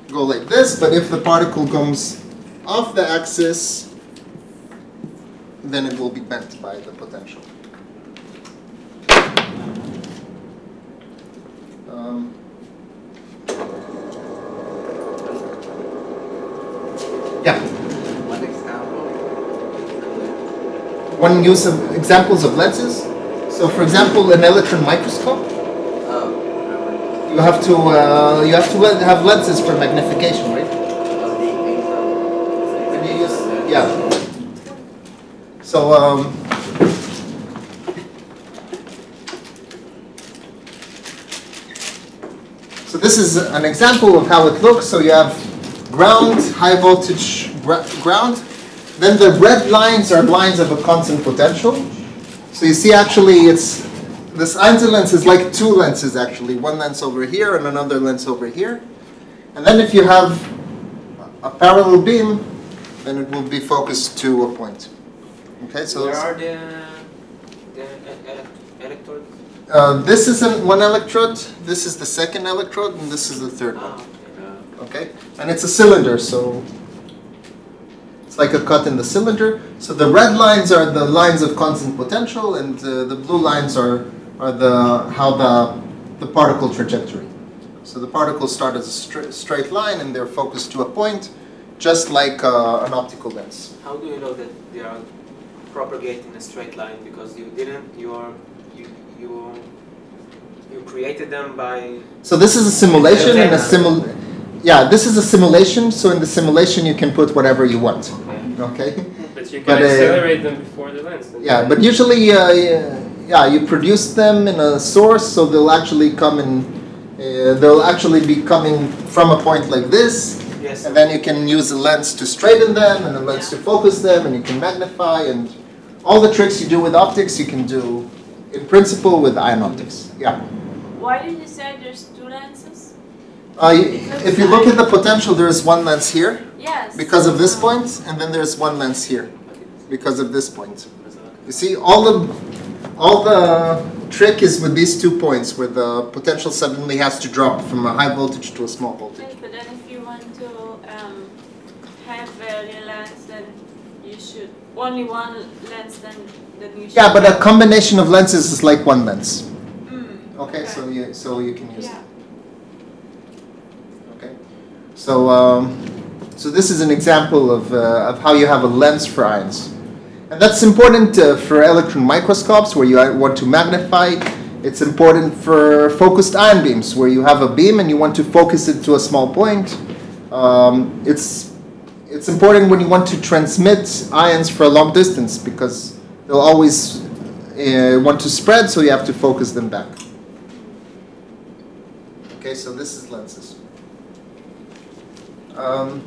go like this, but if the particle comes off the axis, then it will be bent by the potential. Um, yeah. One example. One use of examples of lenses. So, for example, an electron microscope. Oh, You have to uh, you have to have lenses for magnification, right? You use yeah. So um, this is an example of how it looks. So you have ground, high voltage ground. Then the red lines are lines of a constant potential. So you see, actually, it's this Einzel lens is like two lenses actually, one lens over here and another lens over here. And then if you have a parallel beam, then it will be focused to a point. Okay, so Where are the the e- elec- electrodes? Uh, this isn't one electrode, this is the second electrode, and this is the third one. Okay? And it's a cylinder, so it's like a cut in the cylinder. So the red lines are the lines of constant potential, and uh, the blue lines are, are the how the, the particle trajectory. So the particles start as a stra- straight line, and they're focused to a point, just like uh, an optical lens. How do you know that they are propagating in a straight line? Because you didn't, you are, you, you, you created them by. So this is a simulation, and a Okay. simul. Yeah, this is a simulation. So in the simulation, you can put whatever you want. Okay. Okay. But you can But, uh, accelerate them before the lens. Yeah, but usually, uh, yeah, you produce them in a source, so they'll actually come in. Uh, they'll actually be coming from a point like this, Yes. and then you can use a lens to straighten them, and a lens to focus them, and you can magnify, and all the tricks you do with optics, you can do, in principle, with ion optics. Yeah. Why did you say there's two lenses? Uh, if you look at the potential, there is one lens here Yes. because of this point, and then there's one lens here because of this point. You see, all the all the trick is with these two points where the potential suddenly has to drop from a high voltage to a small voltage. Okay, but then if you want to um, have a lens, then you should only one lens. Then then you should. Yeah, but a combination of lenses is like one lens. Mm, Okay, so you so you can use yeah. it. Okay, so um, so this is an example of uh, of how you have a lens for ions, and that's important uh, for electron microscopes where you uh, want to magnify. It's important for focused ion beams where you have a beam and you want to focus it to a small point. Um, it's it's important when you want to transmit ions for a long distance because they'll always uh, want to spread, so you have to focus them back. Okay, so this is lenses. Um,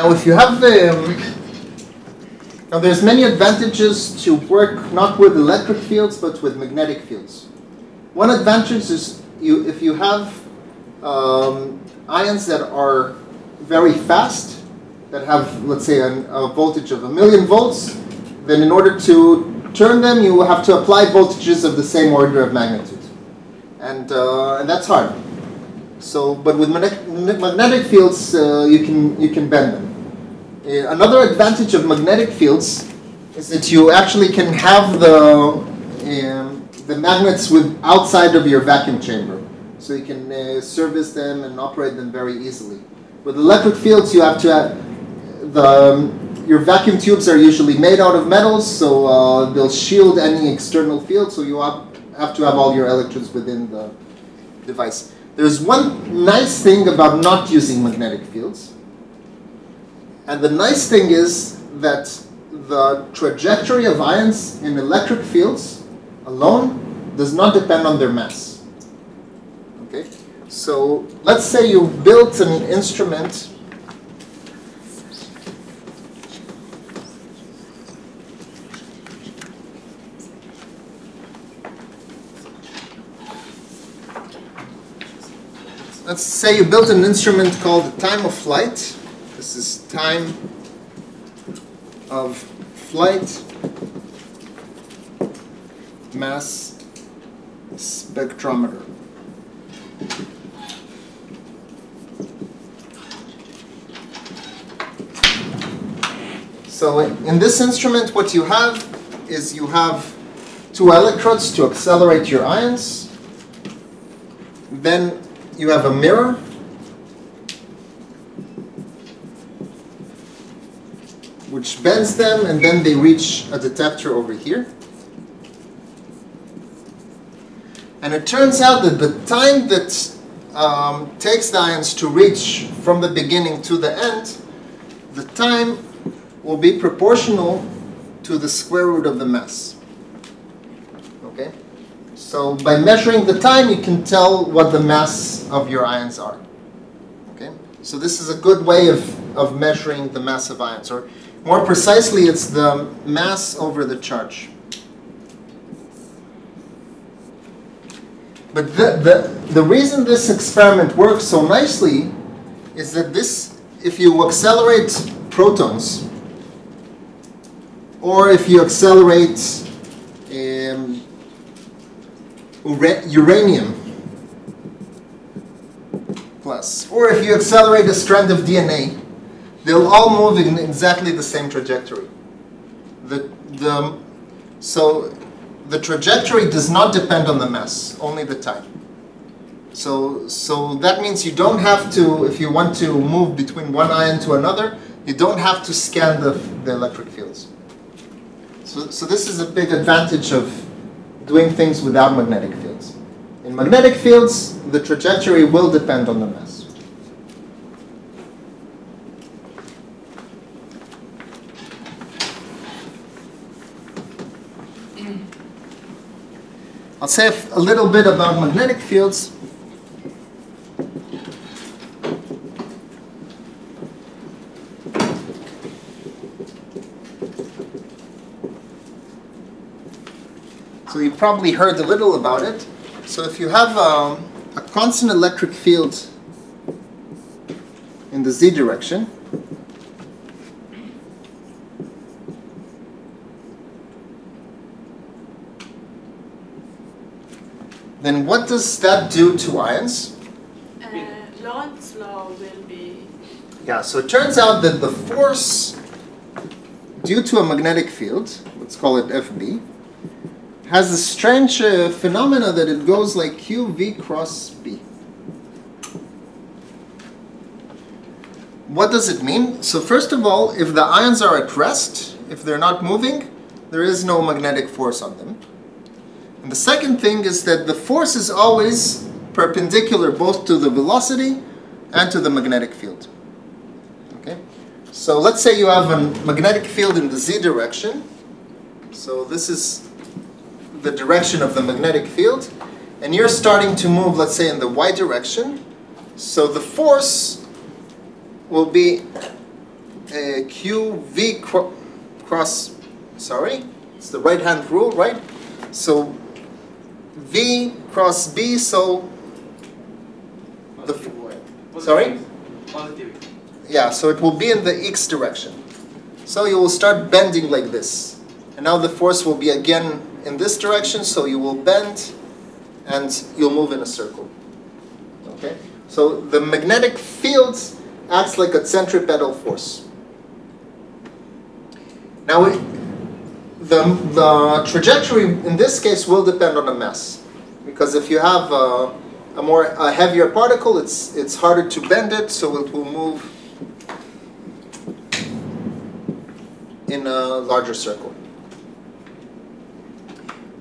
Now, if you have um, now, there's many advantages to work not with electric fields but with magnetic fields. One advantage is you if you have um, ions that are very fast, that have let's say an, a voltage of a million volts, then in order to turn them, you have to apply voltages of the same order of magnitude, and uh, and that's hard. So, but with magnetic, magnetic fields, uh, you can you can bend them. Uh, another advantage of magnetic fields is that you actually can have the um, the magnets with outside of your vacuum chamber, so you can uh, service them and operate them very easily. With electric fields, you have to have the um, your vacuum tubes are usually made out of metals, so uh, they'll shield any external field. So you have to have all your electrons within the device. There's one nice thing about not using magnetic fields. And the nice thing is that the trajectory of ions in electric fields alone does not depend on their mass. Okay? So let's say you built an instrument let's say you built an instrument called the time of flight. This is time of flight mass spectrometer. So in this instrument, what you have is you have two electrodes to accelerate your ions. Then you have a mirror. Which bends them and then they reach a detector over here. And it turns out that the time that um, takes the ions to reach from the beginning to the end, the time will be proportional to the square root of the mass. Okay? So by measuring the time, you can tell what the mass of your ions are. Okay? So this is a good way of, of measuring the mass of ions, or more precisely, it's the mass over the charge. But the, the, the reason this experiment works so nicely is that this, if you accelerate protons, or if you accelerate um, uranium plus, or if you accelerate a strand of DNA, they'll all move in exactly the same trajectory. The, the, so the trajectory does not depend on the mass, only the time. So, so that means you don't have to, if you want to move between one ion to another, you don't have to scan the, the electric fields. So, so this is a big advantage of doing things without magnetic fields. In magnetic fields, the trajectory will depend on the mass. I'll say a little bit about magnetic fields. So you probably heard a little about it. So if you have um, a constant electric field in the z direction, then what does that do to ions? Uh, Lorentz law will be Yeah, so it turns out that the force due to a magnetic field, let's call it FB, has a strange uh, phenomena that it goes like QV cross B. What does it mean? So first of all, if the ions are at rest, if they're not moving, there is no magnetic force on them. And the second thing is that the force is always perpendicular both to the velocity and to the magnetic field. Okay? So let's say you have a magnetic field in the z direction. So this is the direction of the magnetic field. And you're starting to move, let's say, in the y direction. So the force will be uh, qv cro- cross, sorry, it's the right hand rule, right? So v cross b, so the, sorry? Positive. Yeah, so it will be in the x direction. So you will start bending like this. And now the force will be again in this direction, so you will bend and you'll move in a circle. Okay? So the magnetic field acts like a centripetal force. Now, it, the, the trajectory in this case will depend on the mass. Because if you have a, a more a heavier particle, it's, it's harder to bend it, so it will move in a larger circle.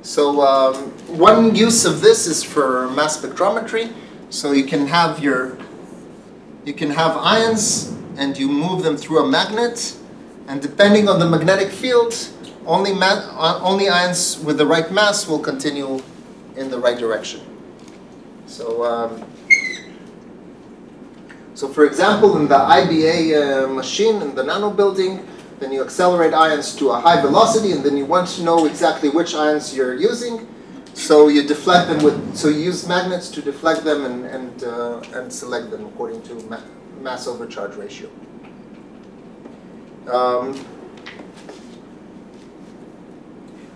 So um, one use of this is for mass spectrometry. So you can have your you can have ions and you move them through a magnet, and depending on the magnetic field, only uh, only ions with the right mass will continue in the right direction. So. Um, so for example, in the IBA uh, machine in the nano building, then you accelerate ions to a high velocity, and then you want to know exactly which ions you're using. So you deflect them with, so you use magnets to deflect them and and uh, and select them according to ma- mass over charge ratio. Um,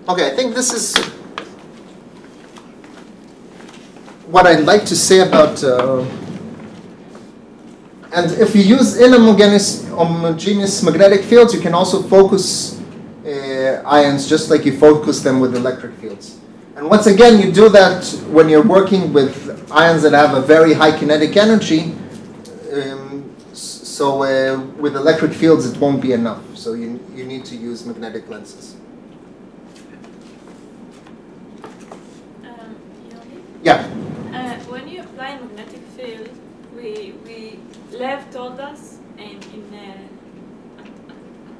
okay, I think this is what I'd like to say about. Uh, and if you use inhomogeneous homogeneous magnetic fields, you can also focus uh, ions just like you focus them with electric fields. And once again, you do that when you're working with ions that have a very high kinetic energy. Um, so uh, with electric fields, it won't be enough. So you, you need to use magnetic lenses. um, Yoni? Yeah. Uh, when you apply magnetic field, we we Lev told us in in uh,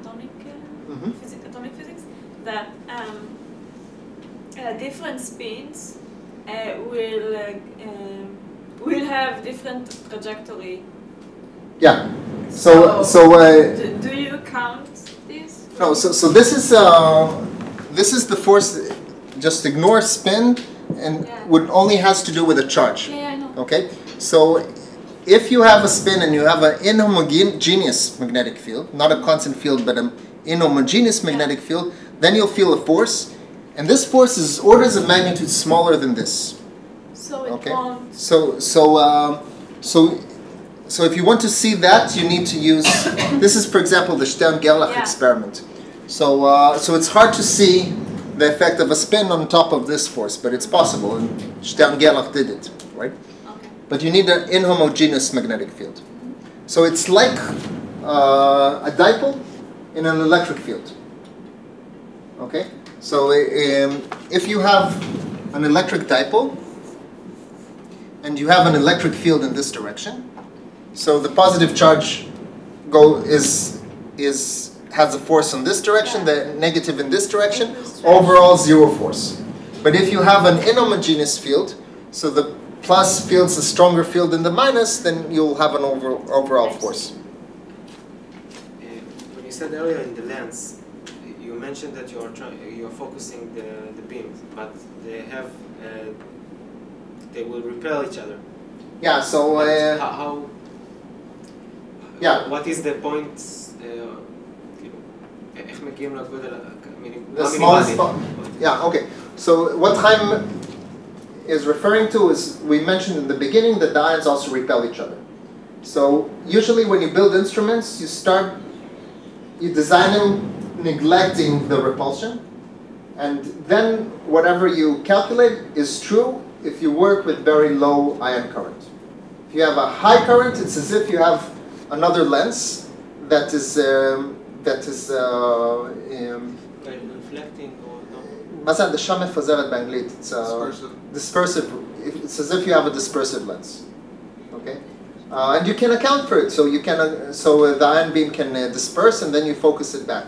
atomic uh, Mhm. physics, atomic physics that um, uh, different spins uh, will uh, um, will have different trajectory. Yeah. So so uh, do, do you count this? no. So so this is uh, this is the force. Just ignore spin, and Yeah. would only has to do with a charge. Yeah, I know. Okay. So if you have a spin and you have an inhomogeneous magnetic field, not a constant field, but an inhomogeneous magnetic field, then you'll feel a force, and this force is orders of magnitude smaller than this. So Okay. won't. So so um, so so if you want to see that, you need to use. this is, for example, the Stern-Gerlach Yeah. experiment. So uh, so it's hard to see the effect of a spin on top of this force, but it's possible, and Stern-Gerlach did it, right? Okay. But you need an inhomogeneous magnetic field. So it's like uh, a dipole in an electric field. Okay? So um, if you have an electric dipole and you have an electric field in this direction, so the positive charge go is is has a force in this direction, the negative in this direction, overall zero force. But if you have an inhomogeneous field, so the plus field's a stronger field than the minus, then you'll have an over, overall force. Uh, when you said earlier in the lens, you mentioned that you're trying, you're focusing the, the beams, but they have, uh, they will repel each other. Yeah, so uh, how, how? Yeah. What is the point? uh, כאילו, איך מגיעים לגודל, ה- meaning, the מה smallest מינימלי? spot. Yeah, okay. So what Chaim is referring to is we mentioned in the beginning that the ions also repel each other. So usually when you build instruments, you start, you design them neglecting the repulsion, and then whatever you calculate is true if you work with very low ion current. If you have a high current, it's as if you have another lens that is um, that is... Uh, um, reflecting or... the الشمع مفزرت بانجليت it's a dispersive. it's as if you have a dispersive lens okay? Uh, and you can account for it. So you can uh, so uh, the ion beam can uh, disperse and then you focus it back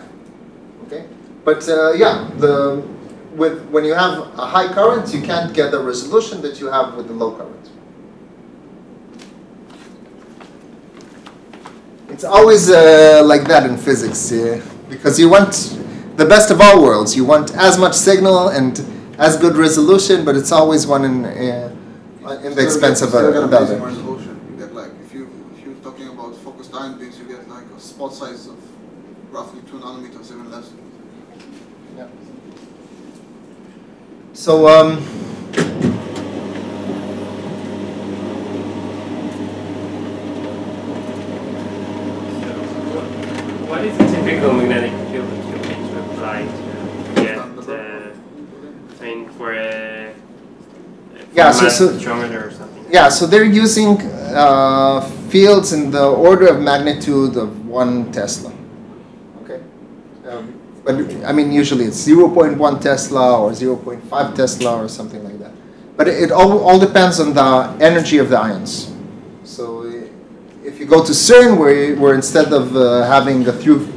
okay? But uh, yeah the with when you have a high current you can't get the resolution that you have with the low current. It's always uh, like that in physics, uh, because you want the best of all worlds. You want as much signal and as good resolution, but it's always one in uh, in the expense of Still a, get other. resolution. You get like if you if you're talking about focused ion beams, you get like a spot size of roughly two nanometers, even less. So um, What is a typical magnetic field that you need to apply to get, uh, I mean, for a, a Yeah, so- so- spectrometer or something? yeah, so they're using uh, fields in the order of magnitude of one Tesla. Okay, um, but I mean usually it's 0.1 Tesla or 0.5 Tesla or something like that. But it all, all depends on the energy of the ions. So if you go to CERN, where, where instead of uh, having a few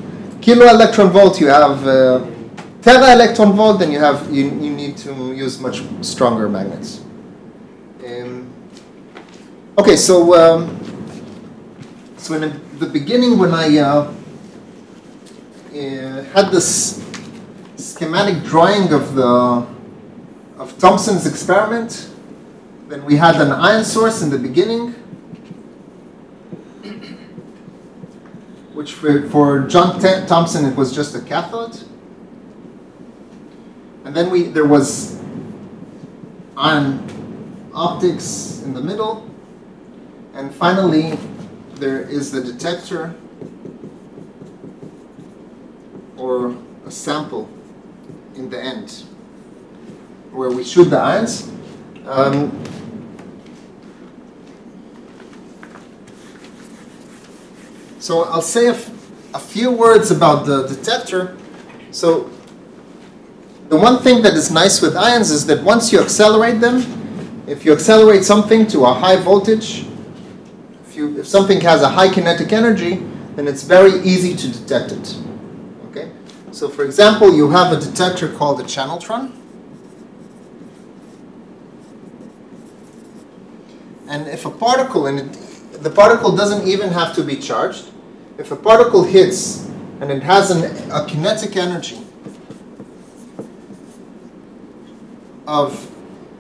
kilo electron volt, you have uh, tera electron volt, then you have you, you need to use much stronger magnets. Okay, so um, so in the beginning, when I uh, uh, had this schematic drawing of the of Thomson's experiment, then we had an ion source in the beginning, which for, for John T- Thomson it was just a cathode, and then we there was ion optics in the middle, and finally there is the detector or a sample in the end where we shoot the ions. Um, so I'll say a, few words about the detector. So the one thing that is nice with ions is that once you accelerate them, if you accelerate something to a high voltage, you, if something has a high kinetic energy, then it's very easy to detect it. Okay? So for example, you have a detector called a channeltron. and if a particle, and it, the particle doesn't even have to be charged, if a particle hits and it has an, a kinetic energy of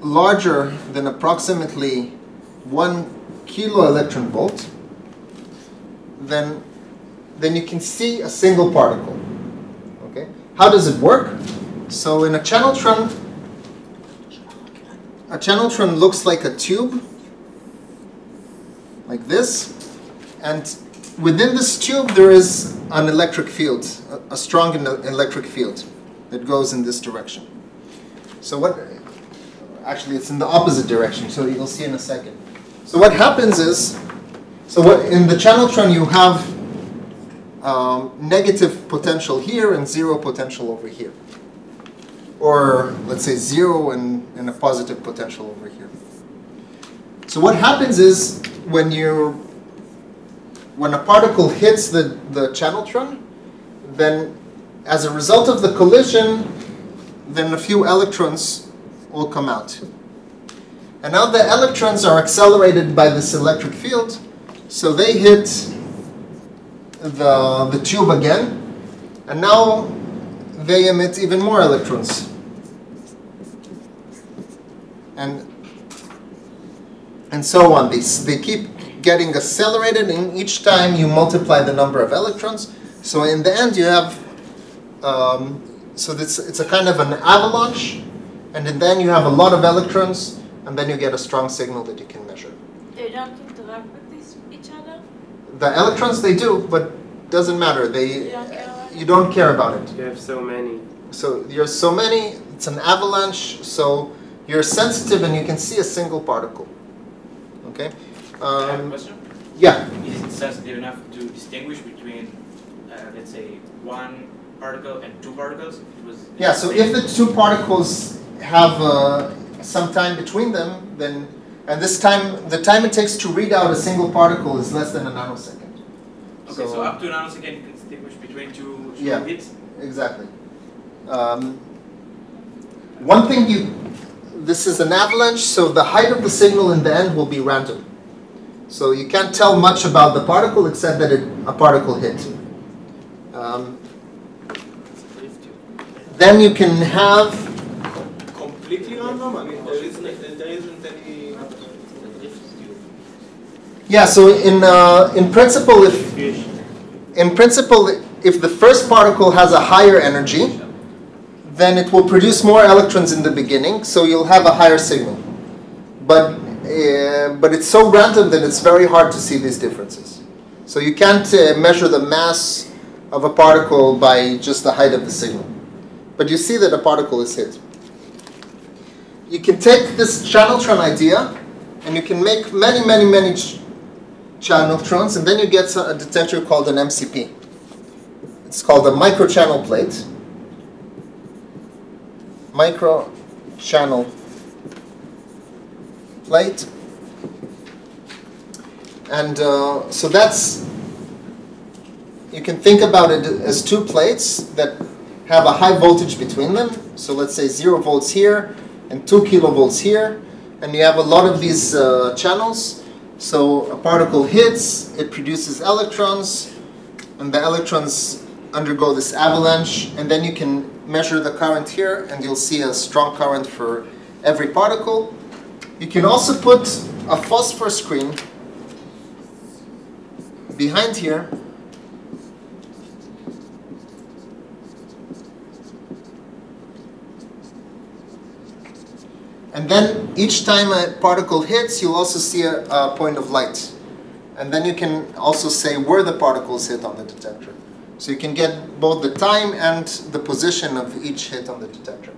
larger than approximately one kilo electron volt, then then you can see a single particle. Okay, how does it work? So in a channeltron, a channeltron looks like a tube, like this, and within this tube there is an electric field, a, a strong electric field that goes in this direction. So what? Actually, it's in the opposite direction. So you'll see in a second. So what happens is, so what in the channeltron you have um, negative potential here and zero potential over here. Or let's say zero and, and a positive potential over here. So what happens is when you when a particle hits the, the channeltron, then as a result of the collision, then a few electrons will come out. And now the electrons are accelerated by this electric field, so they hit the, the tube again, and now they emit even more electrons. And, and so on. They, they keep getting accelerated, and each time you multiply the number of electrons. So in the end, you have, um, so this, it's a kind of an avalanche, and then you have a lot of electrons, and then you get a strong signal that you can measure. They don't interact with this, each other? The electrons they do, but doesn't matter. You They don't care about you don't care about it. You have so many. So there's so many. It's an avalanche. So you're sensitive and you can see a single particle. Okay. I have a Um, question. yeah. Is it sensitive enough to distinguish between, uh, let's say, one particle and two particles? If it was Yeah. So if the two particles have uh, some time between them, then and this time the time it takes to read out a single particle is less than a nanosecond. Okay, so up to a nanosecond you can distinguish between two, two Yeah. hits? Exactly. Um, one thing you, this is an avalanche, so the height of the signal in the end will be random. So you can't tell much about the particle except that it, a particle hit. Um, then you can have, Isn't any... yeah. So in uh, in principle, if in principle, if the first particle has a higher energy, then it will produce more electrons in the beginning, so you'll have a higher signal. But, uh, but it's so random that it's very hard to see these differences. So you can't uh, measure the mass of a particle by just the height of the signal. But you see that a particle is hit. You can take this channeltron idea and you can make many, many, many ch- channeltrons, and then you get a detector called an MCP. It's called a microchannel plate. Microchannel plate. And uh, so that's, you can think about it as two plates that have a high voltage between them. So let's say zero volts here and two kilovolts here. And you have a lot of these uh, channels. So a particle hits, it produces electrons, and the electrons undergo this avalanche, and then you can measure the current here, and you'll see a strong current for every particle. You can also put a phosphor screen behind here. And then each time a particle hits, you'll also see a, a point of light. And then you can also say where the particles hit on the detector. So you can get both the time and the position of each hit on the detector.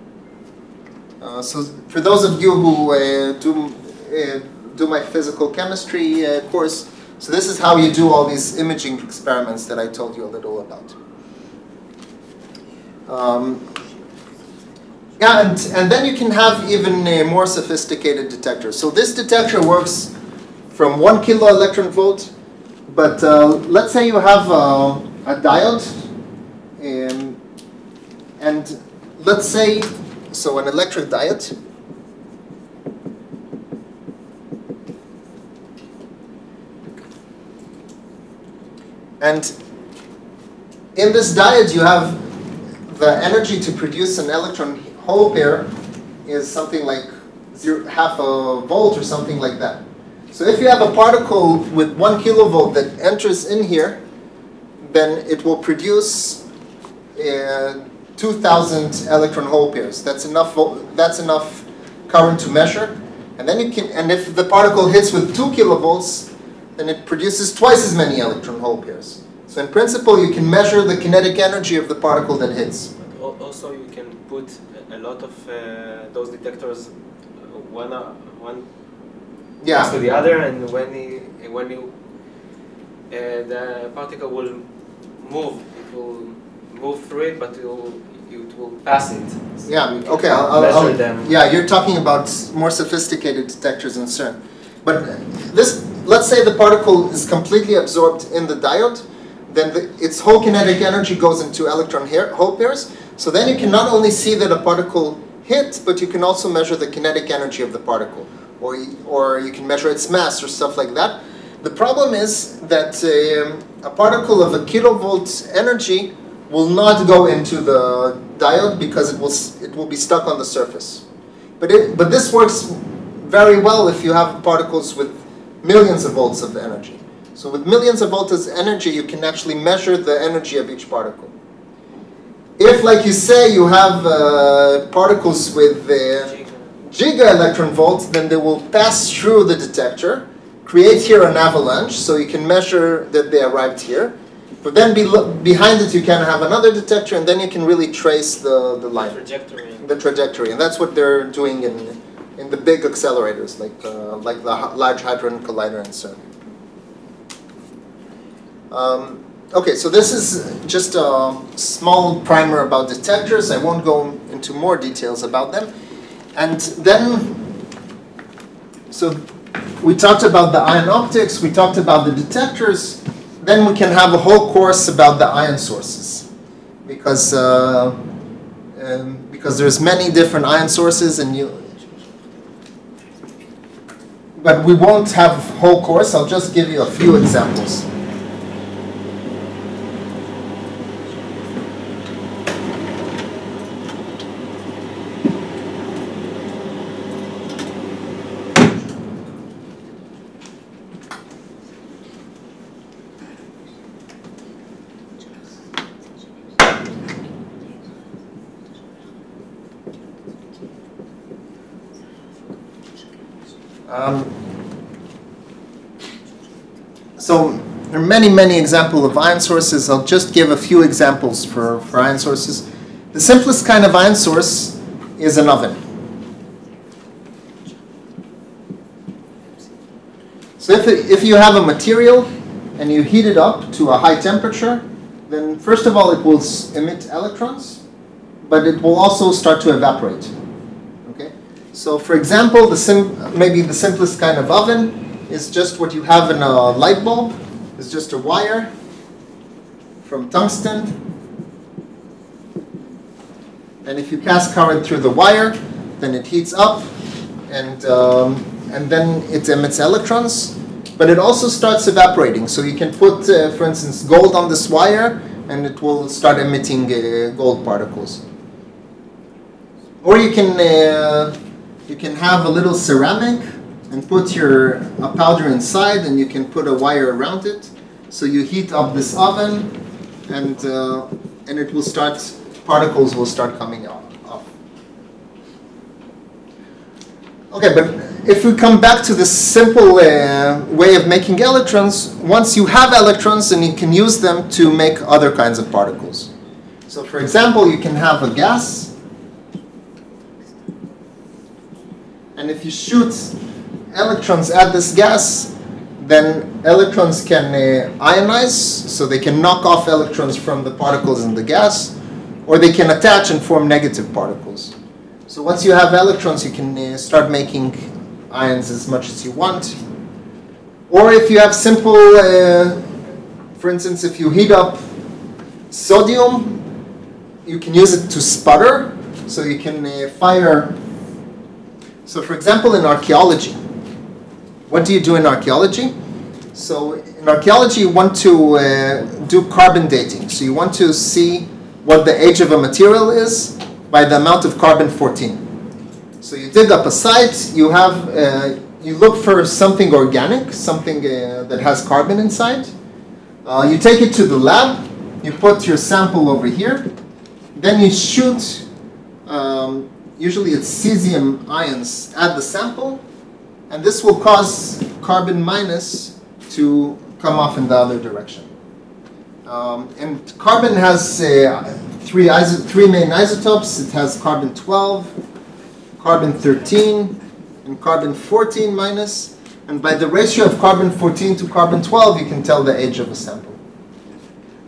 Uh, so for those of you who uh, do, uh, do my physical chemistry uh, course, so this is how you do all these imaging experiments that I told you a little about. Um, yeah, and, and then you can have even a more sophisticated detectors. So this detector works from one kilo electron volt, but uh, let's say you have uh, a diode, um, and let's say, so an electric diode, and in this diode you have the energy to produce an electron hole pair is something like zero, half a volt or something like that. So if you have a particle with one kilovolt that enters in here, then it will produce uh, 2,000 electron hole pairs. That's enough. That's enough current to measure. And then you can. And if the particle hits with two kilovolts, then it produces twice as many electron hole pairs. So in principle, you can measure the kinetic energy of the particle that hits. Al- Also, you can put a- lot of uh, those detectors uh, one uh, one next to the other, and when you, when you uh, the particle will move, it will move through it, but it will it will pass it. So Yeah. okay I'll, I'll, measure I'll, them. yeah you're talking about more sophisticated detectors in CERN. But this, let's say the particle is completely absorbed in the diode, then the, its whole kinetic energy goes into electron hole pairs. So then you can not only see that a particle hits, but you can also measure the kinetic energy of the particle, or or you can measure its mass or stuff like that. The problem is that um, a particle of a kilovolt energy will not go into the diode because it will it will be stuck on the surface. But it, but this works very well if you have particles with millions of volts of energy. So with millions of volts of energy, you can actually measure the energy of each particle. If, like you say, you have uh, particles with uh, giga electron volts, then they will pass through the detector, create here an avalanche, so you can measure that they arrived here. But then behind it, you can have another detector, and then you can really trace the, the line Trajectory. the trajectory, and that's what they're doing in in the big accelerators, like uh, like the Large Hadron Collider and CERN. Um, okay, so this is just a small primer about detectors. I won't go into more details about them, and then so we talked about the ion optics. We talked about the detectors. Then we can have a whole course about the ion sources, because. Uh, um, because there's many different ion sources and you but we won't have a whole course i'll just give you a few examples Um, so there are many, many examples of ion sources. I'll just give a few examples for, for ion sources. The simplest kind of ion source is an oven. So if, it, if you have a material and you heat it up to a high temperature, then first of all it will emit electrons, but it will also start to evaporate. Okay? So for example, the maybe the simplest kind of oven is just what you have in a light bulb. It's just a wire from tungsten. And if you pass current through the wire, then it heats up and, um, and then it emits electrons. But it also starts evaporating. So you can put, uh, for instance, gold on this wire and it will start emitting uh, gold particles. Or you can uh, you can have a little ceramic and put your a powder inside, and you can put a wire around it. So you heat up this oven, and uh, and it will start particles will start coming out. Okay, but if we come back to the simple uh, way of making electrons, once you have electrons, then you can use them to make other kinds of particles. So, for example, you can have a gas and if you shoot electrons at this gas, then electrons can uh, ionize, so they can knock off electrons from the particles in the gas, or they can attach and form negative particles. So once you have electrons, you can uh, start making ions as much as you want. Or if you have simple, uh, for instance, if you heat up sodium, you can use it to sputter, so you can uh, fire so for example, in archaeology, what do you do in archaeology? So in archaeology, you want to uh, do carbon dating. So you want to see what the age of a material is by the amount of carbon 14. So you dig up a site, you have, uh, you look for something organic, something uh, that has carbon inside. Uh, you take it to the lab, you put your sample over here, then you shoot, um, usually it's cesium ions at the sample, and this will cause carbon minus to come off in the other direction. Um, and carbon has uh, three, three main isotopes. It has carbon 12, carbon 13, and carbon 14 minus. And by the ratio of carbon 14 to carbon 12, you can tell the age of a sample.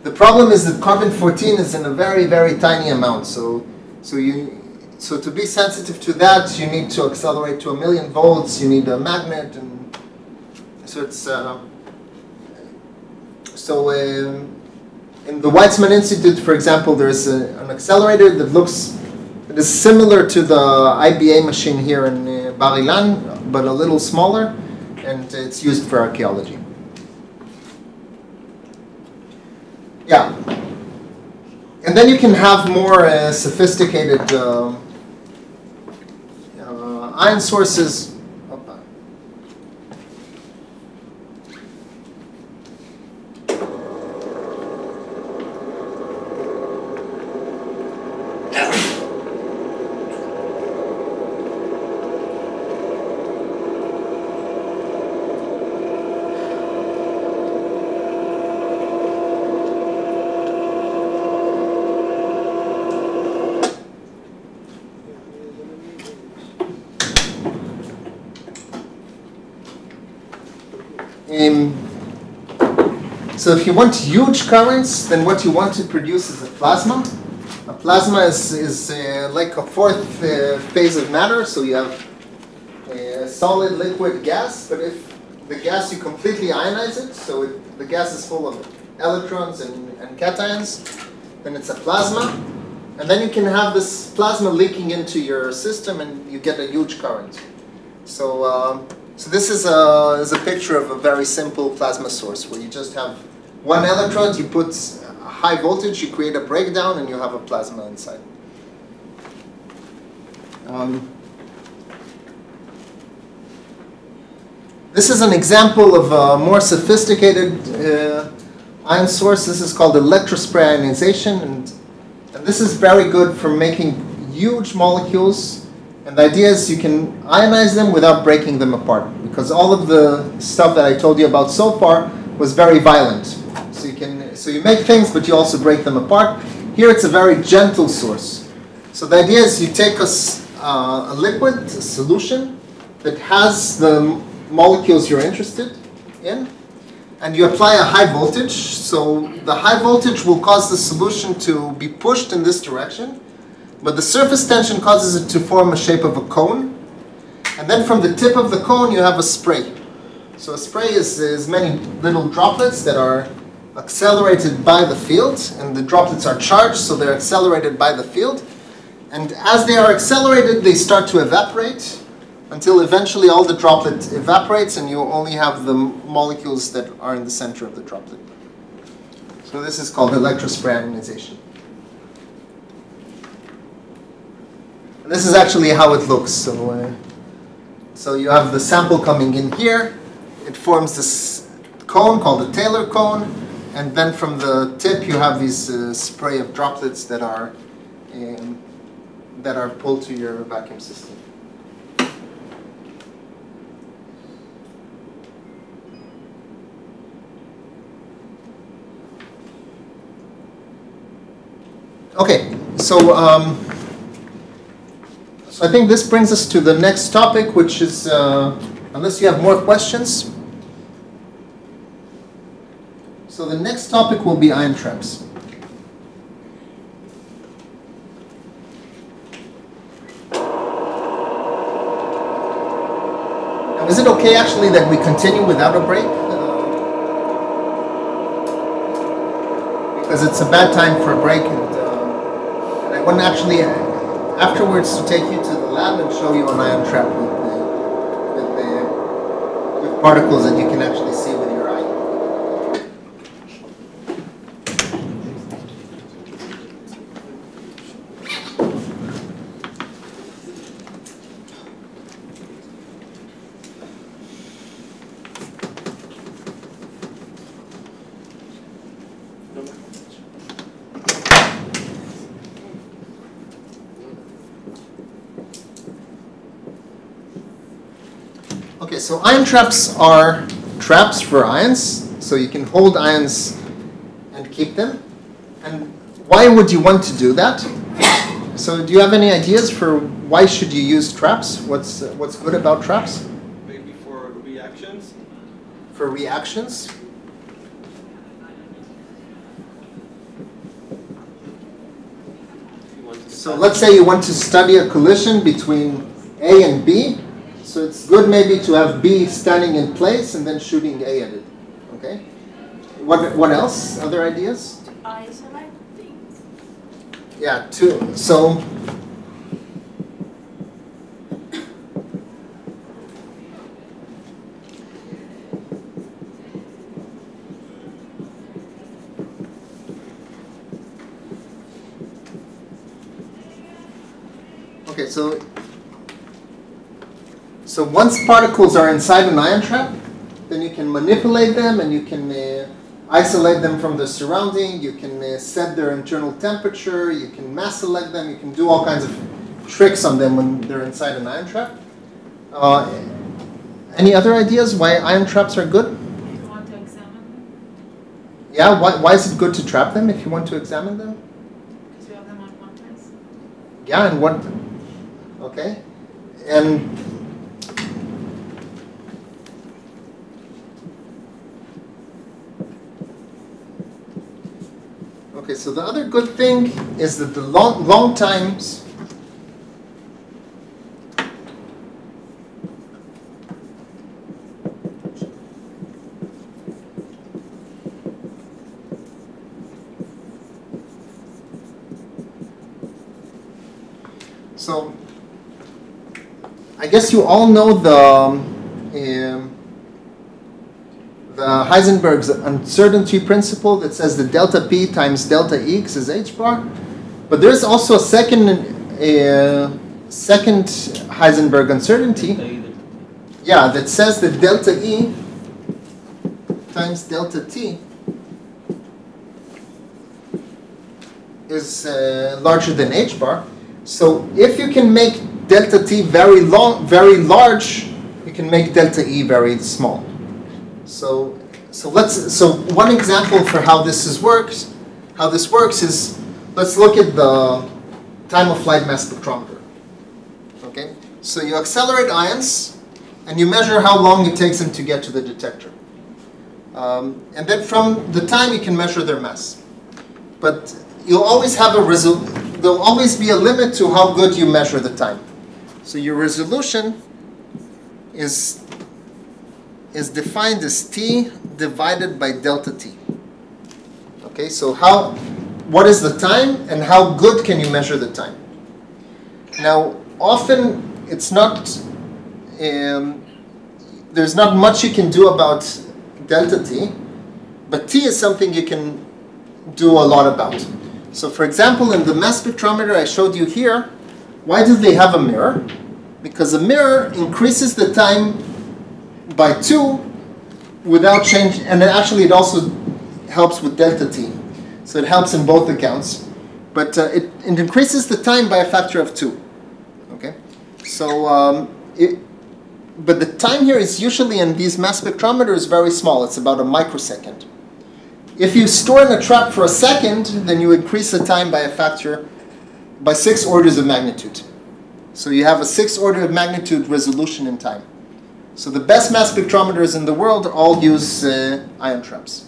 The problem is that carbon 14 is in a very, very tiny amount. So, so you, so to be sensitive to that, you need to accelerate to a million volts. You need a magnet, and so it's. Uh, so um, in the Weizmann Institute, for example, there's a, an accelerator that looks it is similar to the IBA machine here in uh, Bar Ilan, but a little smaller, and it's used for archaeology. Yeah. And then you can have more uh, sophisticated uh, ion sources. Opa. Um, so if you want huge currents, then what you want to produce is a plasma. A plasma is, is uh, like a fourth uh, phase of matter, so you have a solid, liquid, gas, but if the gas you completely ionize it, so it, the gas is full of electrons and, and cations, then it's a plasma. And then you can have this plasma leaking into your system and you get a huge current. So, um, so this is a, is a picture of a very simple plasma source where you just have one electrode, you put high voltage, you create a breakdown, and you have a plasma inside. Um, this is an example of a more sophisticated uh, ion source. This is called electrospray ionization, and, and this is very good for making huge molecules and the idea is you can ionize them without breaking them apart because all of the stuff that I told you about so far was very violent. So you can so you make things but you also break them apart. Here it's a very gentle source. So the idea is you take a, uh, a liquid, a solution that has the molecules you're interested in and you apply a high voltage. So the high voltage will cause the solution to be pushed in this direction but the surface tension causes it to form a shape of a cone. And then from the tip of the cone, you have a spray. So a spray is, is many little droplets that are accelerated by the field, and the droplets are charged, so they're accelerated by the field. And as they are accelerated, they start to evaporate until eventually all the droplet evaporates, and you only have the molecules that are in the center of the droplet. So this is called electrospray ionization. This is actually how it looks. So, uh, so you have the sample coming in here. It forms this cone called the Taylor cone, and then from the tip you have these uh, spray of droplets that are um, that are pulled to your vacuum system. Okay, so. Um, so I think this brings us to the next topic, which is, uh, unless you have more questions. So the next topic will be ion traps. Now, is it okay actually that we continue without a break? Uh, because it's a bad time for a break, and, uh, and I want actually afterwards to take you to the lab and show you an ion trap with the, with the with particles that you can actually see with your eye. Okay, so ion traps are traps for ions, so you can hold ions and keep them. And why would you want to do that? So do you have any ideas for why should you use traps? What's uh, what's good about traps? Maybe for reactions. For reactions? If you want to So let's say you want to study a collision between A and B. So it's good maybe to have B standing in place and then shooting A at it. Okay? What, what else? Other ideas? To isolate things. Yeah, two. So Okay, so so once particles are inside an ion trap, then you can manipulate them and you can uh, isolate them from the surrounding. You can uh, set their internal temperature. You can mass select them. You can do all kinds of tricks on them when they're inside an ion trap. Uh, any other ideas why ion traps are good? If you want to examine them, Yeah, why, why is it good to trap them if you want to examine them? because you have them on one place. Yeah, and what? Okay, and okay. So the other good thing is that the long long times. So, I guess you all know the um, um, the Heisenberg's uncertainty principle that says that delta p times delta x is h bar, but there's also a second second Heisenberg uncertainty, yeah, that says that delta e times delta t is uh, larger than h bar. So if you can make delta t very long, very large, you can make delta e very small. So, so let's. So one example for how this is works, how this works is, let's look at the time of flight mass spectrometer. Okay. So you accelerate ions, and you measure how long it takes them to get to the detector. Um, and then from the time you can measure their mass. But you'll always have a result. There'll always be a limit to how good you measure the time. So your resolution is is defined as t divided by delta t. Okay, so how what is the time and how good can you measure the time? Now, often it's not um, there's not much you can do about delta t, but t is something you can do a lot about. So for example, in the mass spectrometer I showed you here, why do they have a mirror? Because a mirror increases the time by 2 without change, and then actually it also helps with delta t. So it helps in both accounts. But uh, it, it increases the time by a factor of 2. Okay? So, um, it, but the time here is usually in these mass spectrometers very small. It's about a microsecond. If you store in a trap for a second, then you increase the time by a factor by six orders of magnitude. So you have a six order of magnitude resolution in time. So the best mass spectrometers in the world all use uh, ion traps.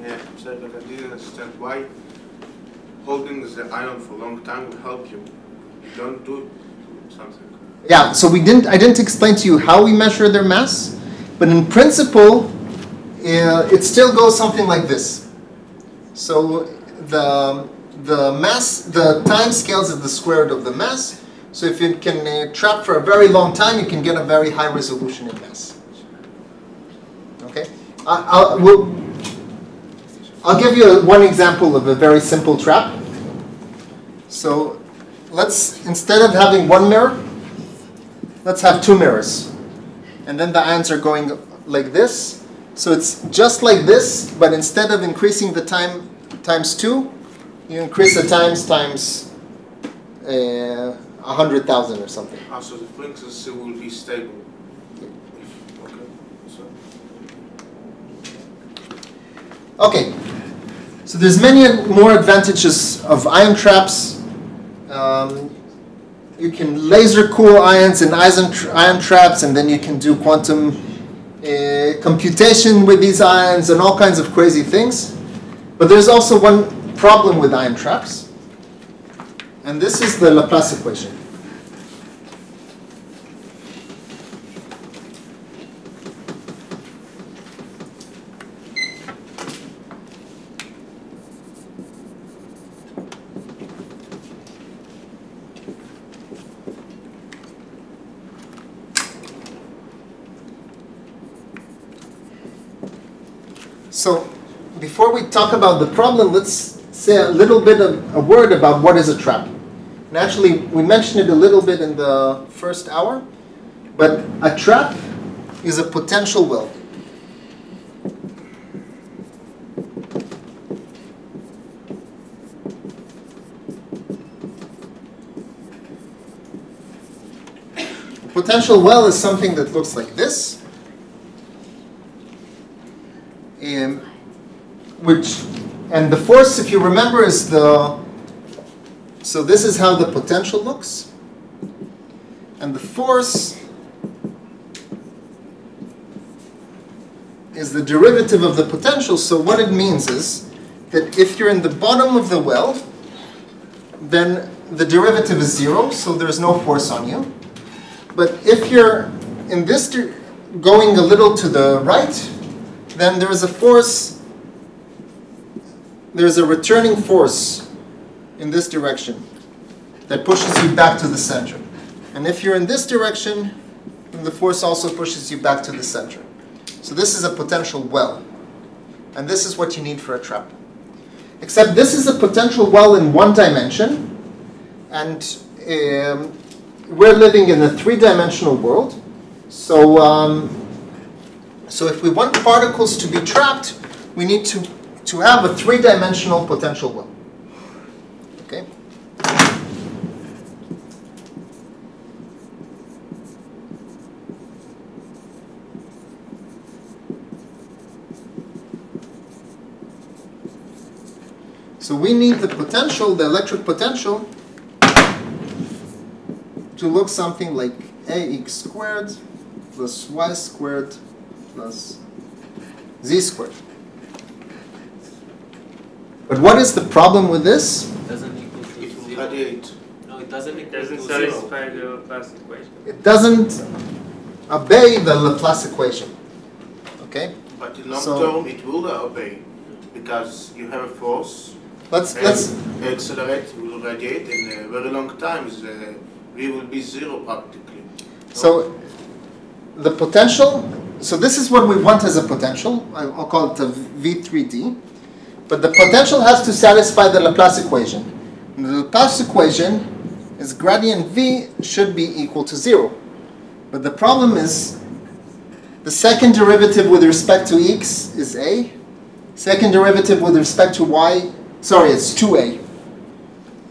Yeah, so I didn't understand why holding the ion for a long time will help you. You don't do something. Yeah, so we didn't. I didn't explain to you how we measure their mass, but in principle, uh, it still goes something like this. So the the mass, the time scales is the square root of the mass. So if you can uh, trap for a very long time, you can get a very high resolution in mass. Okay, I, I'll we'll, I'll give you one example of a very simple trap. So let's instead of having one mirror, let's have two mirrors. And then the ions are going like this. So it's just like this, but instead of increasing the time times two, you increase the times times uh, a hundred thousand or something. Ah, so the frequency will be stable. If, okay, so. Okay, so there's many more advantages of ion traps. Um, you can laser cool ions in ion, ion traps, and then you can do quantum uh, computation with these ions and all kinds of crazy things. But there's also one problem with ion traps, and this is the Laplace equation. So, before we talk about the problem, let's say a little bit of a word about what is a trap. And actually, we mentioned it a little bit in the first hour, but a trap is a potential well. A potential well is something that looks like this. Um, which and the force if you remember is the so this is how the potential looks. And the force is the derivative of the potential. So what it means is that if you're in the bottom of the well then the derivative is zero so there's no force on you. But if you're in this going a little to the right then there is a force, there's a returning force in this direction that pushes you back to the center. And if you're in this direction, then the force also pushes you back to the center. So this is a potential well. And this is what you need for a trap. Except this is a potential well in one dimension, and um, we're living in a three-dimensional world. So um, so if we want particles to be trapped, we need to, to have a three-dimensional potential well. Okay? So we need the potential, the electric potential, to look something like ax squared plus y squared plus z squared. But what is the problem with this? Doesn't equal to It zero. radiate. No, it doesn't equal doesn't to zero. satisfy the Laplace equation. It doesn't obey the Laplace equation. Okay? But in long So- term, it will obey because you have a force. Let's and let's accelerate we will radiate in a very long time. Uh, v will be zero practically. so the potential. So this is what we want as a potential. I'll call it a V3D. But the potential has to satisfy the Laplace equation. And the Laplace equation is gradient V should be equal to zero. But the problem is the second derivative with respect to x is a. Second derivative with respect to y, sorry, it's 2a.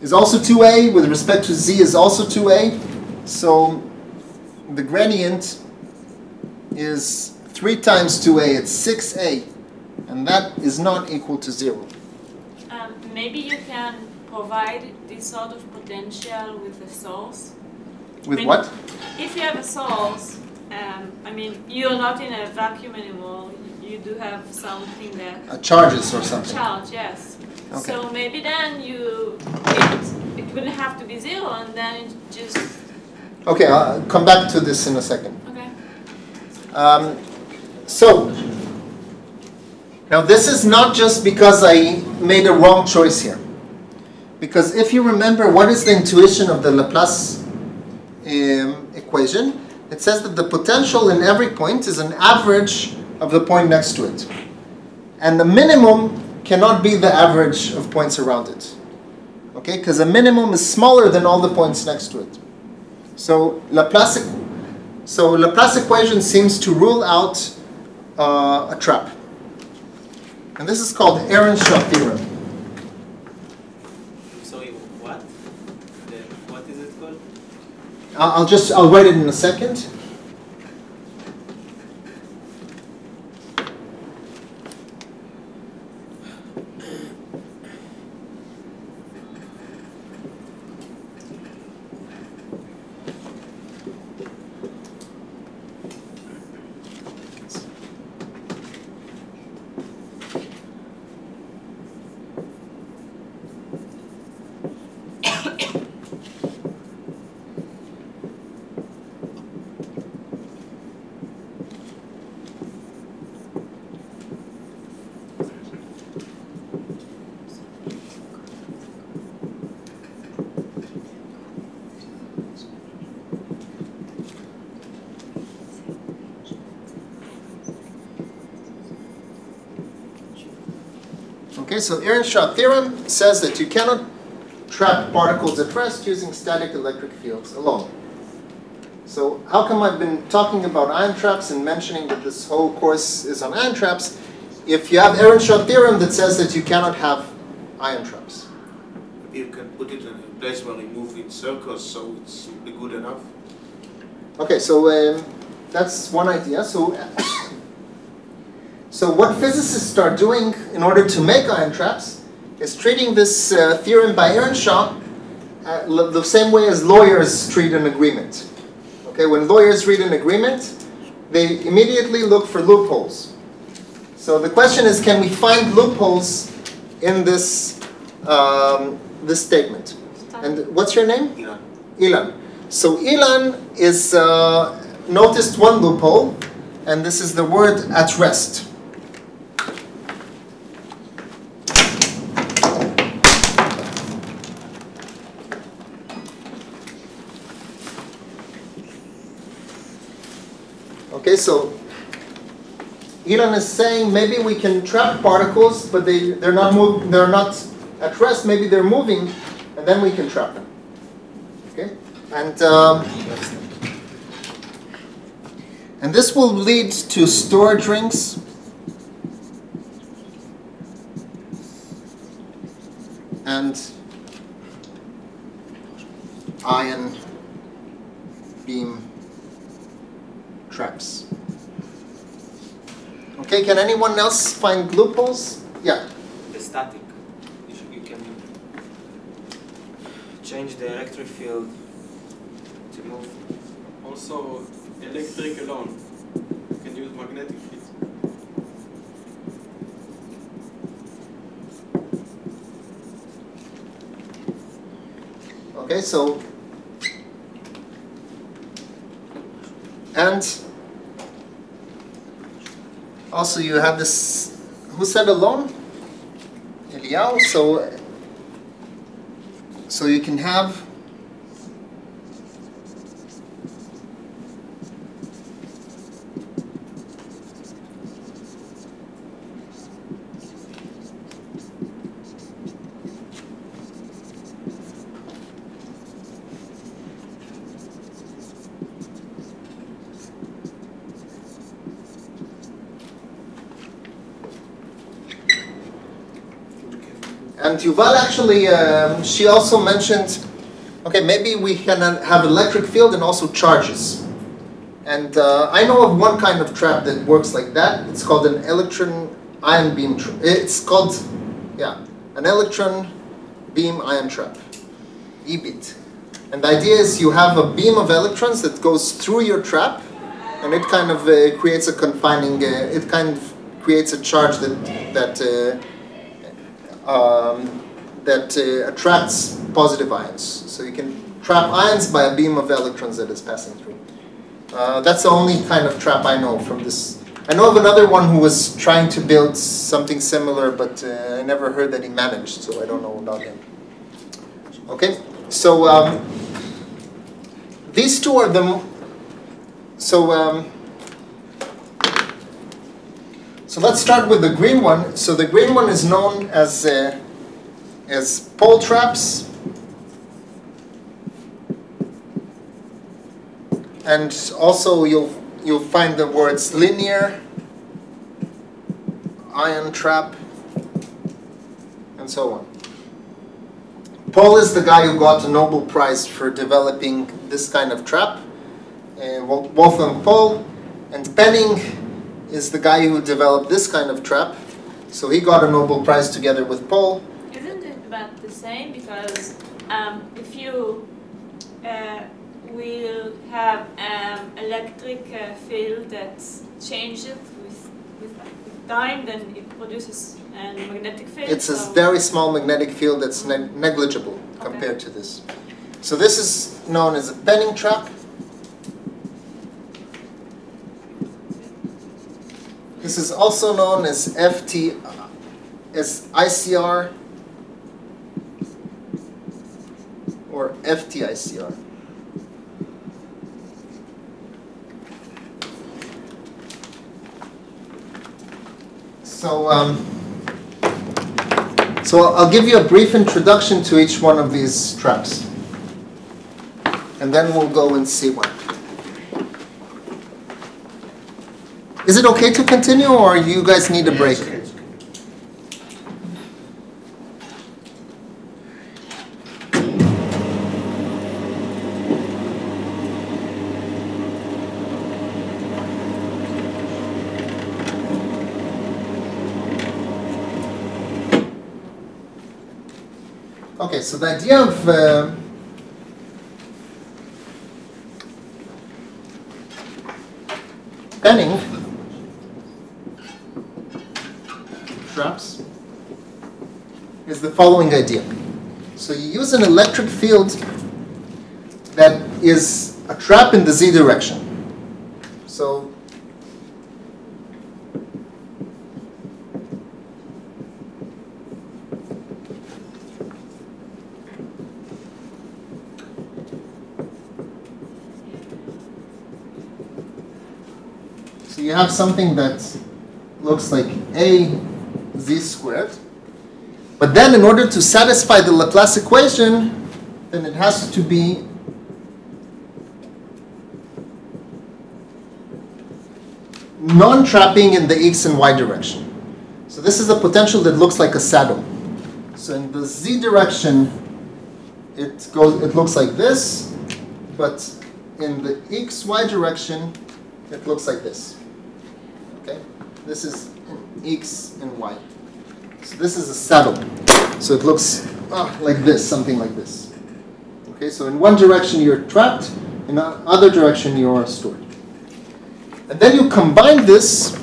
Is also 2a with respect to z is also 2a. So the gradient is 3 times 2a, it's 6a. And that is not equal to 0. Um, maybe you can provide this sort of potential with a source. With Mean- what? If you have a source, um, I mean, you're not in a vacuum anymore. You do have something that Uh, charges or something. charge, yes. Okay. So maybe then you it it wouldn't have to be zero, and then it just Okay, I'll come back to this in a second. okay. Um, so, now this is not just because I made a wrong choice here. Because if you remember, what is the intuition of the Laplace um, equation? It says that the potential in every point is an average of the point next to it. And the minimum cannot be the average of points around it. Okay, because a minimum is smaller than all the points next to it. So Laplace so Laplace equation seems to rule out uh, a trap. And this is called Earnshaw theorem. So what? The, what is it called? I'll I'll just, I'll write it in a second. Okay, so Earnshaw theorem says that you cannot trap particles at rest using static electric fields alone. So how come I've been talking about ion traps and mentioning that this whole course is on ion traps if you have Earnshaw theorem that says that you cannot have ion traps? You can put it in a place where you move in circles, so it's be good enough. Okay, so um, that's one idea. So, so what physicists start doing in order to make ion traps is treating this uh, theorem by Earnshaw uh, the same way as lawyers treat an agreement. Okay, when lawyers read an agreement, they immediately look for loopholes. So the question is, can we find loopholes in this um, this statement? And what's your name? Ilan. Ilan. So Ilan is uh, noticed one loophole, and this is the word at rest. Okay, so Ilan is saying maybe we can trap particles, but they, they're not move, they're not at rest. Maybe they're moving, and then we can trap them. Okay, and um, and this will lead to storage rings. And ion beam traps. Okay, can anyone else find loopholes? Yeah. The static, you, you can change the electric field to move. Also, electric alone. You can use magnetic field. Okay, so and also you have this who said alone? Eliyahu, so so you can have And Yuval actually, um, she also mentioned, okay, maybe we can uh, have electric field and also charges. And uh, I know of one kind of trap that works like that. It's called an electron ion beam. It's called, yeah, an electron beam ion trap, EBIT. And the idea is you have a beam of electrons that goes through your trap, and it kind of uh, creates a confining. Uh, it kind of creates a charge that that. Um, that uh, attracts positive ions. So you can trap ions by a beam of electrons that is passing through. Uh, that's the only kind of trap I know from this. I know of another one who was trying to build something similar, but uh, I never heard that he managed, so I don't know about him. Okay, so um, these two are the. So um, so let's start with the green one. So the green one is known as uh, as Paul traps, and also you'll you'll find the words linear, ion trap, and so on. Paul is the guy who got a Nobel Prize for developing this kind of trap, uh, Wolfgang Paul, and Penning is the guy who developed this kind of trap. So he got a Nobel Prize together with Paul. Isn't it about the same? Because um, if you uh, will have um, electric uh, field that changes with, with, with time, then it produces a magnetic field. It's a very small magnetic field that's ne- negligible compared to this. So this is known as a Penning trap. This is also known as FT, as ICR or FTICR. So, um, so I'll give you a brief introduction to each one of these traps. And then we'll go and see one. Is it okay to continue or you guys need a break? Okay, so the idea of uh, penning traps is the following idea. So you use an electric field that is a trap in the z direction. So So you have something that looks like a z squared. But then in order to satisfy the Laplace equation, then it has to be non-trapping in the x and y direction. So this is a potential that looks like a saddle. So in the z direction, it goes it looks like this, but in the x y direction, it looks like this. Okay? This is x and y. So this is a saddle. So it looks ah, like this, something like this. Okay, so in one direction you're trapped, in the other direction you are stored. And then you combine this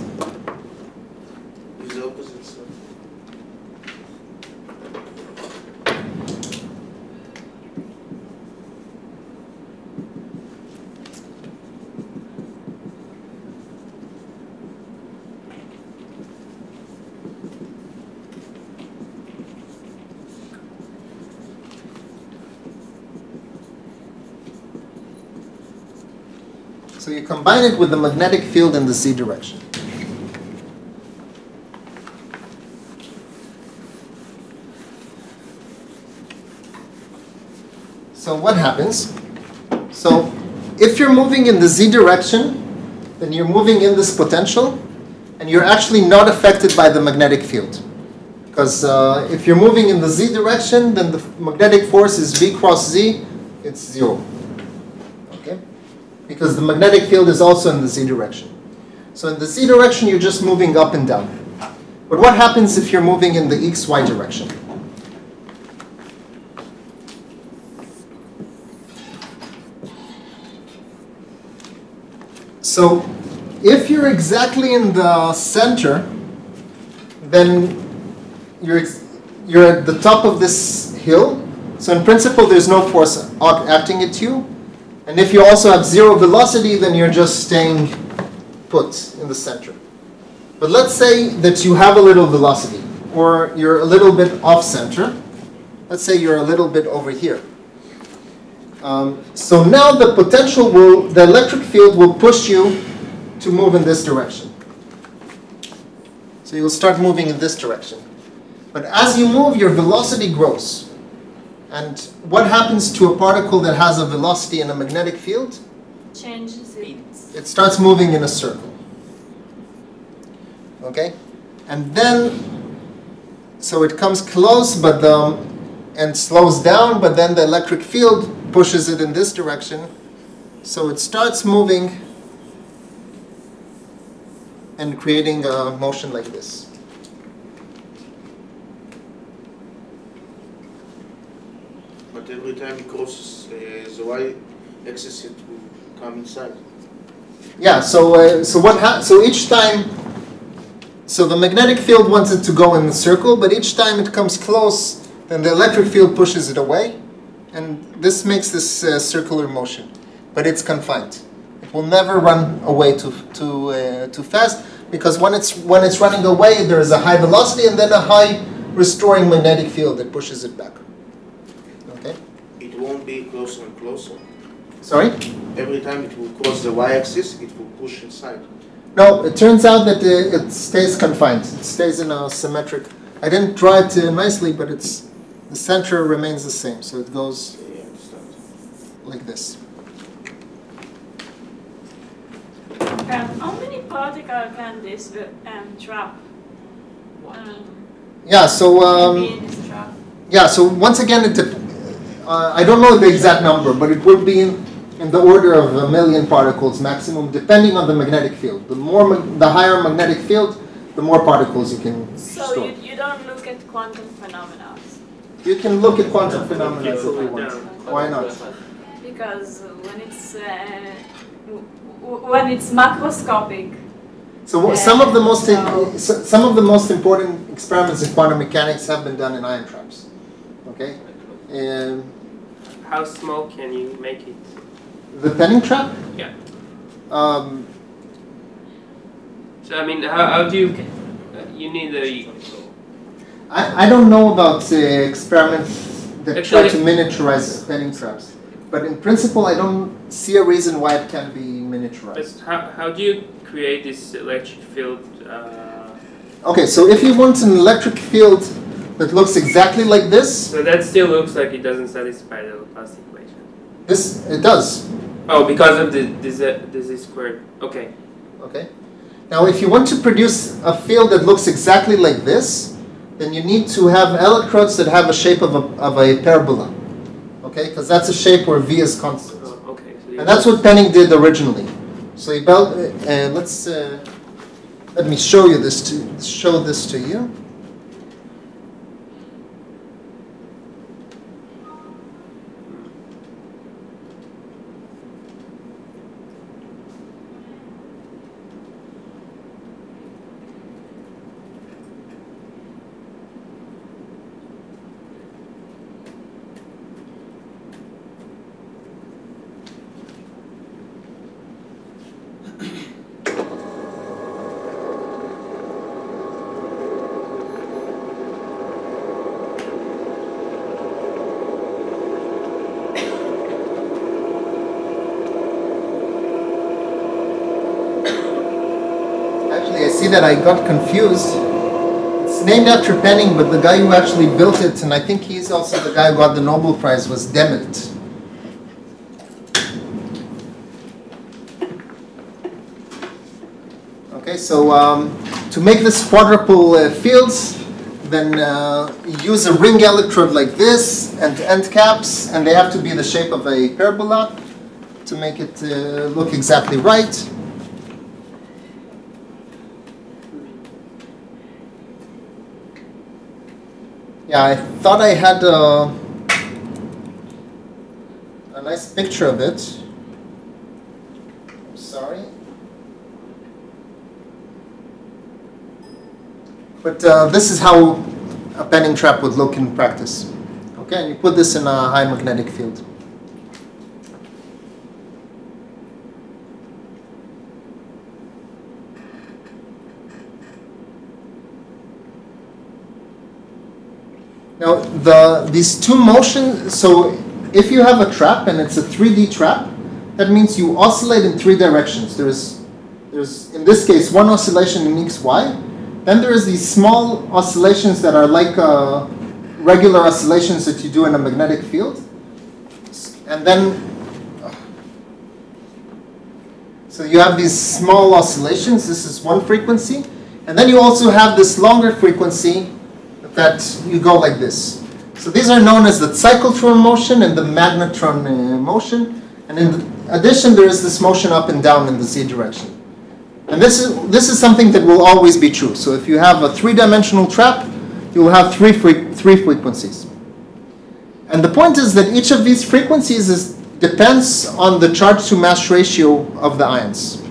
combine it with the magnetic field in the z direction. So what happens? So if you're moving in the z direction, then you're moving in this potential, and you're actually not affected by the magnetic field. Because uh, if you're moving in the z direction, then the magnetic force is v cross z, it's zero. Because the magnetic field is also in the z direction. So in the z direction, you're just moving up and down. But what happens if you're moving in the xy direction? So if you're exactly in the center, then you're, you're at the top of this hill. So in principle, there's no force acting at you. And if you also have zero velocity, then you're just staying put in the center. But let's say that you have a little velocity, or you're a little bit off center. Let's say you're a little bit over here. Um, so now the potential will, the electric field will push you to move in this direction. So you'll start moving in this direction. But as you move, your velocity grows. And what happens to a particle that has a velocity in a magnetic field? changes it. It starts moving in a circle. Okay? And then, so it comes close, but the, and slows down, but then the electric field pushes it in this direction. So it starts moving and creating a motion like this. But every time it crosses uh, the y axis, it will come inside. Yeah, so, uh, so what so each time, so the magnetic field wants it to go in the circle, but each time it comes close, then the electric field pushes it away, and this makes this uh, circular motion, but it's confined. It will never run away too, too, uh, too fast, because when it's, when it's running away, there is a high velocity and then a high restoring magnetic field that pushes it back. Okay? It won't be closer and closer. Sorry? Every time it will cross the y-axis, it will push inside. No, it turns out that uh, it stays confined. It stays in a symmetric. I didn't draw it uh, nicely, but it's the center remains the same. So it goes Yeah, like this. Um, how many particles can this um, trap? Um, Yeah. So be um, trap? yeah. So once again, it. Uh, I don't know the exact number, but it would be in, in the order of a million particles maximum, depending on the magnetic field. The more, the higher magnetic field, the more particles you can So store. you, you don't look at quantum phenomena You can look at quantum phenomena if you want. Why not? because when it's uh, when it's macroscopic, So some of the most So- so- some of the most important experiments in quantum mechanics have been done in ion traps. Okay, and How small can you make it? the penning trap. Yeah. Um, So I mean, how, how do you? You need a. I, I don't know about uh, experiments that try to miniaturize penning traps, but in principle, I don't see a reason why it can be But miniaturized. how, how do you create this electric field? Uh, Okay, so if you want an electric field that looks exactly like this, so that still looks like it doesn't satisfy the Laplace equation. this it does. Oh, because of the this uh, this is squared. Okay. Okay. Now, if you want to produce a field that looks exactly like this, then you need to have electrodes that have a shape of a, of a parabola. Okay, because that's a shape where V is constant. Oh, okay. So And that's what Penning did originally. So he built, uh, uh, let's, uh, let me show you this to, show this to you. Actually, I see that I got confused. It's named after Penning, but the guy who actually built it, and I think he's also the guy who got the Nobel Prize, was Dehmelt. Okay, so um, to make this quadrupole uh, fields, then uh, use a ring electrode like this and end caps, and they have to be the shape of a parabola to make it uh, look exactly right. Yeah, I thought I had a, a nice picture of it. I'm sorry. But uh, this is how a penning trap would look in practice. Okay, and you put this in a high magnetic field. Now, the these two motions, so if you have a trap and it's a 3D trap, that means you oscillate in three directions. There's, there's in this case, one oscillation in x, y. Then there's these small oscillations that are like uh, regular oscillations that you do in a magnetic field. And then, so you have these small oscillations. This is one frequency. And then you also have this longer frequency that you go like this. So these are known as the cyclotron motion and the magnetron uh, motion. And in addition, there is this motion up and down in the z direction. And this is, this is something that will always be true. So if you have a three-dimensional trap, you will have three, fre- three frequencies. And the point is that each of these frequencies is, depends on the charge to mass ratio of the ions.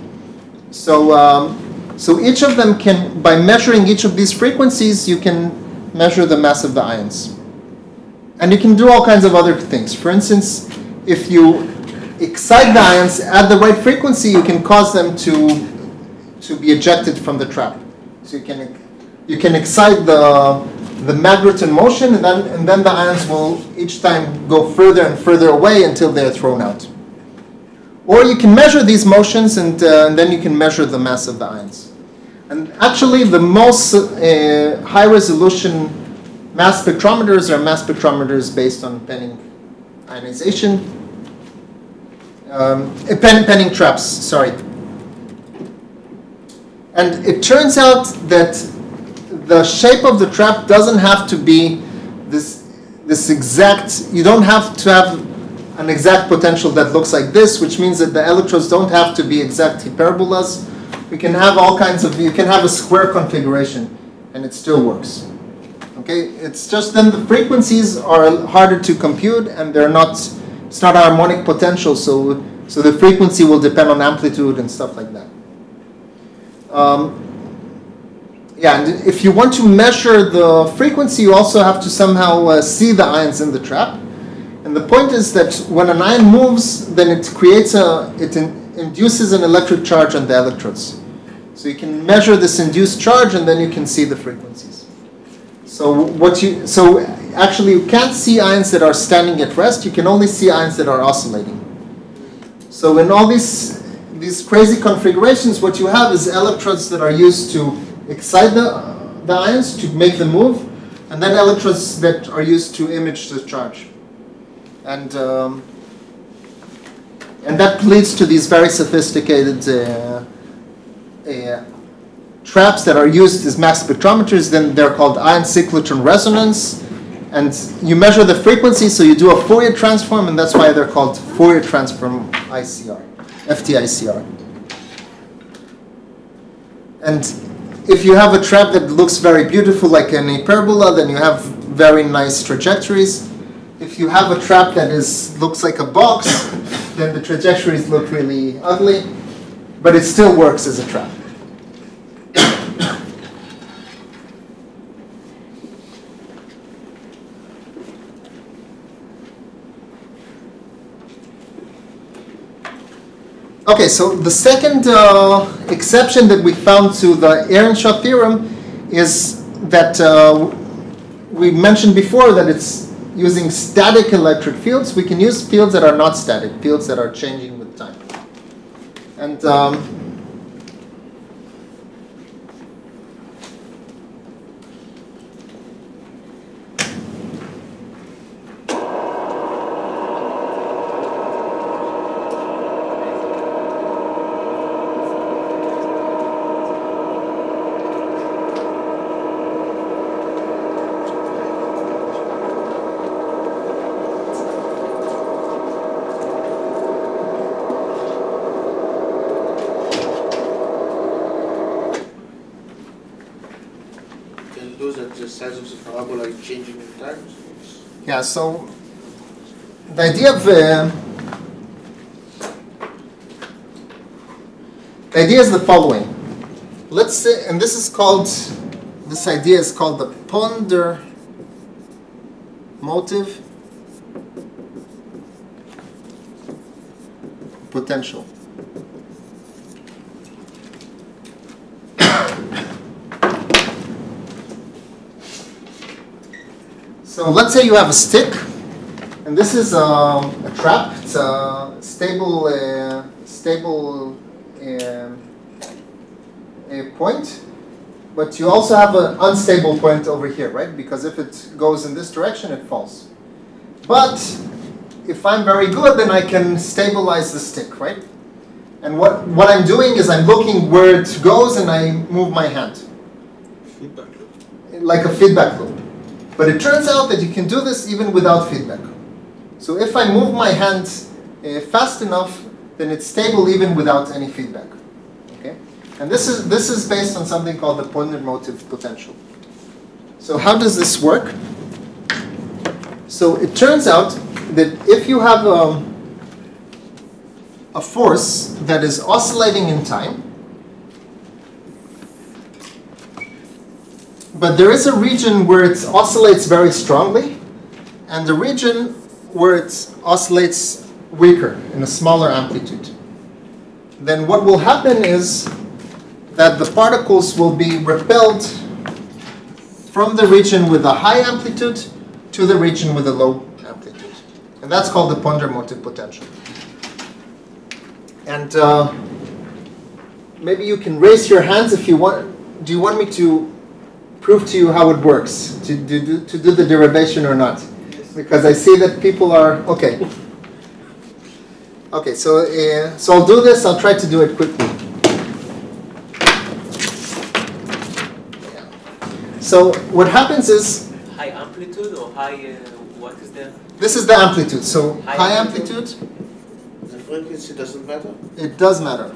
So, um, so each of them can, by measuring each of these frequencies, you can measure the mass of the ions. And you can do all kinds of other things. For instance, if you excite the ions at the right frequency, you can cause them to, to be ejected from the trap. So you can, you can excite the, the magnetron motion, and then, and then the ions will each time go further and further away until they're thrown out. Or you can measure these motions, and, uh, and then you can measure the mass of the ions. And actually, the most uh, high resolution mass spectrometers are mass spectrometers based on penning ionization. Um, penning traps, sorry. And it turns out that the shape of the trap doesn't have to be this, this exact, you don't have to have an exact potential that looks like this, which means that the electrodes don't have to be exact hyperbolas. We can have all kinds of, you can have a square configuration and it still works. Okay, it's just then the frequencies are harder to compute and they're not, it's not harmonic potential, so, so the frequency will depend on amplitude and stuff like that. Um, yeah, and if you want to measure the frequency, you also have to somehow uh, see the ions in the trap. And the point is that when an ion moves, then it creates a, it in, induces an electric charge on the electrodes. So you can measure this induced charge and then you can see the frequencies. So what you, so actually you can't see ions that are standing at rest, you can only see ions that are oscillating. So in all these, these crazy configurations, what you have is electrodes that are used to excite the, the ions, to make them move, and then electrodes that are used to image the charge. And, um, and that leads to these very sophisticated uh, uh, traps that are used as mass spectrometers. Then they're called ion cyclotron resonance. And you measure the frequency, so you do a Fourier transform, and that's why they're called Fourier transform ICR, FTICR. And if you have a trap that looks very beautiful, like an hyperbola, then you have very nice trajectories if you have a trap that is looks like a box, then the trajectories look really ugly, but it still works as a trap. Okay, so the second uh, exception that we found to the Earnshaw theorem is that uh, we mentioned before that it's using static electric fields, we can use fields that are not static, fields that are changing with time. And um, Can do that the size of the parabola is changing in time. so it's- Yeah, so the idea of uh, the idea is the following. Let's say, and this is called, this idea is called the ponder motive potential. So let's say you have a stick, and this is um, a trap. It's a stable, uh, stable um, a point, but you also have an unstable point over here, right? Because if it goes in this direction, it falls. But if I'm very good, then I can stabilize the stick, right? And what, what I'm doing is I'm looking where it goes and I move my hand, Feedback loop. like a feedback loop. But it turns out that you can do this even without feedback. So if I move my hand uh, fast enough, then it's stable even without any feedback. Okay? And this is, this is based on something called the ponderomotive potential. So how does this work? So it turns out that if you have a, a force that is oscillating in time, but there is a region where it oscillates very strongly, and the region where it oscillates weaker in a smaller amplitude. Then what will happen is that the particles will be repelled from the region with a high amplitude to the region with a low amplitude. And that's called the ponderomotive potential. And uh, maybe you can raise your hands if you want. Do you want me to prove to you how it works, to do, to do the derivation or not? Because I see that people are, okay. Okay, so, uh, so I'll do this, I'll try to do it quickly. So what happens is, High amplitude or high, uh, what is the? this is the amplitude. So High high amplitude. amplitude, The frequency doesn't matter? it does matter.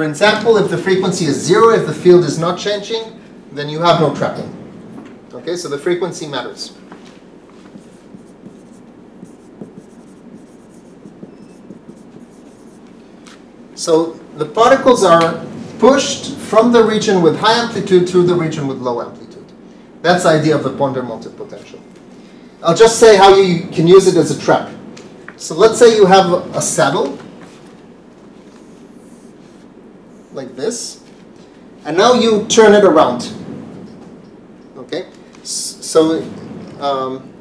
For example, if the frequency is zero, if the field is not changing, then you have no trapping. Okay, so the frequency matters. So the particles are pushed from the region with high amplitude to the region with low amplitude. That's the idea of the ponderomotive potential. I'll just say how you can use it as a trap. So let's say you have a saddle, like this, and now you turn it around. Okay? So, um,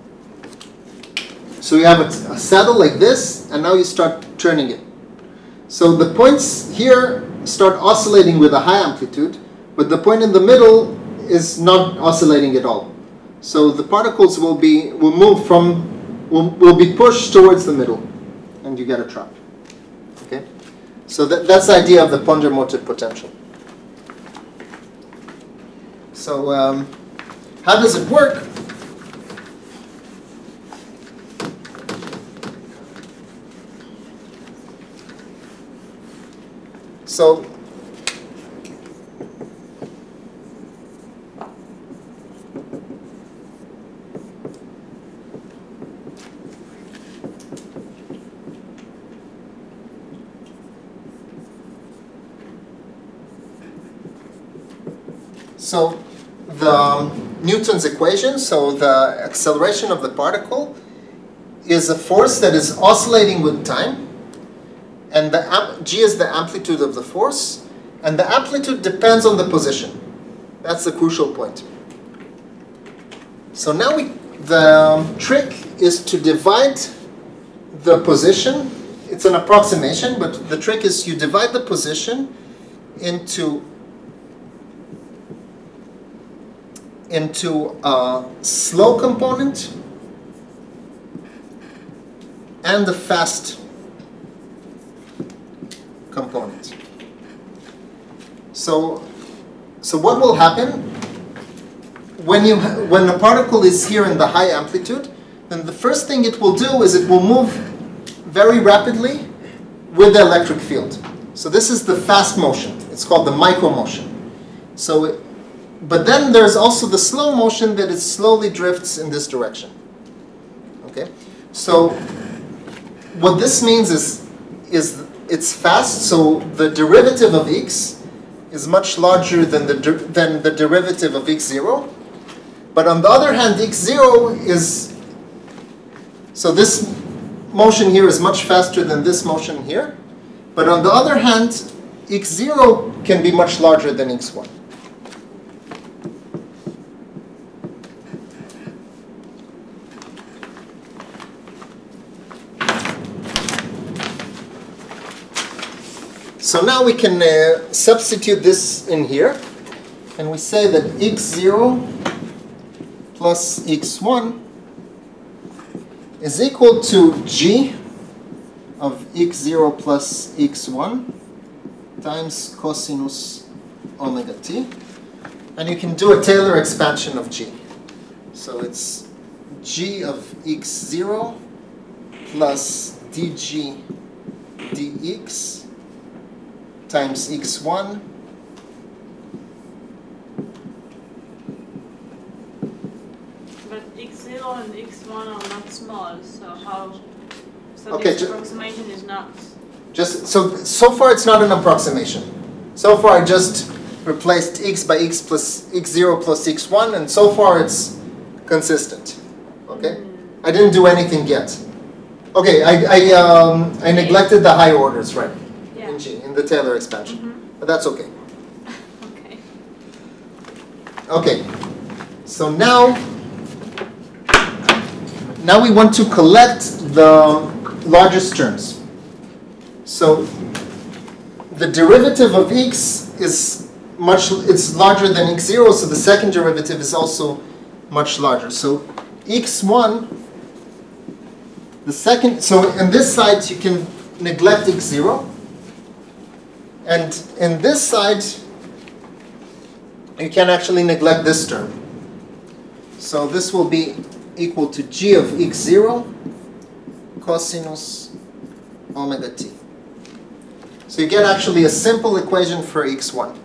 so you have a, a saddle like this, and now you start turning it. So the points here start oscillating with a high amplitude, but the point in the middle is not oscillating at all. So the particles will be will move from will, will be pushed towards the middle, and you get a trap. So that, that's the idea of the ponderomotive potential. So um, how does it work? So So the Newton's equation, so the acceleration of the particle is a force that is oscillating with time, and the g is the amplitude of the force, and the amplitude depends on the position. That's the crucial point. So now we, the trick is to divide the position. It's an approximation, but the trick is you divide the position into into a slow component and the fast component. So, so what will happen when you when the particle is here in the high amplitude? Then the first thing it will do is it will move very rapidly with the electric field. So this is the fast motion. It's called the micromotion. So it, but then there's also the slow motion that it slowly drifts in this direction. Okay? So what this means is is it's fast, so the derivative of x is much larger than the than the derivative of x0. But on the other hand, x0 is so this motion here is much faster than this motion here. But on the other hand, x0 can be much larger than x1. So now we can uh, substitute this in here, and we say that x0 plus x1 is equal to g of x0 plus x1 times cosinus omega t. And you can do a Taylor expansion of G. So it's G of x0 plus dg dx times x1 But x0 and x1 are not small, so how, so Okay, this approximation is not, Just so so far it's not an approximation. So far I just replaced x by x plus x0 plus x1 and so far it's consistent. Okay? I didn't do anything yet. Okay, I, I, um, I neglected the high orders, right, yeah, in the Taylor expansion, Mhm. but that's okay. okay. Okay, so now, now we want to collect the largest terms. So the derivative of x is much, it's larger than x0, so the second derivative is also much larger. So x1, the second, so in this side you can neglect x0, and in this side you can actually neglect this term. So this will be equal to g of x0 cosinus omega t. So you get actually a simple equation for x1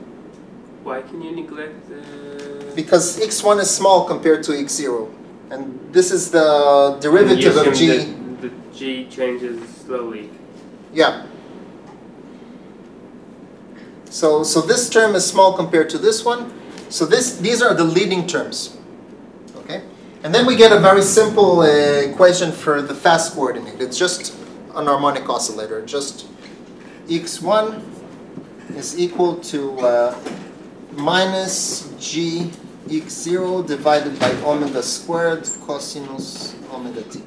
Why can you neglect the... because x1 is small compared to x0 and this is the derivative of g. that the g changes slowly. Yeah. So so this term is small compared to this one. So this these are the leading terms. Okay? And then we get a very simple uh, equation for the fast coordinate. It's just an harmonic oscillator. Just x1 is equal to uh, minus g x0 divided by omega squared cosinus omega t.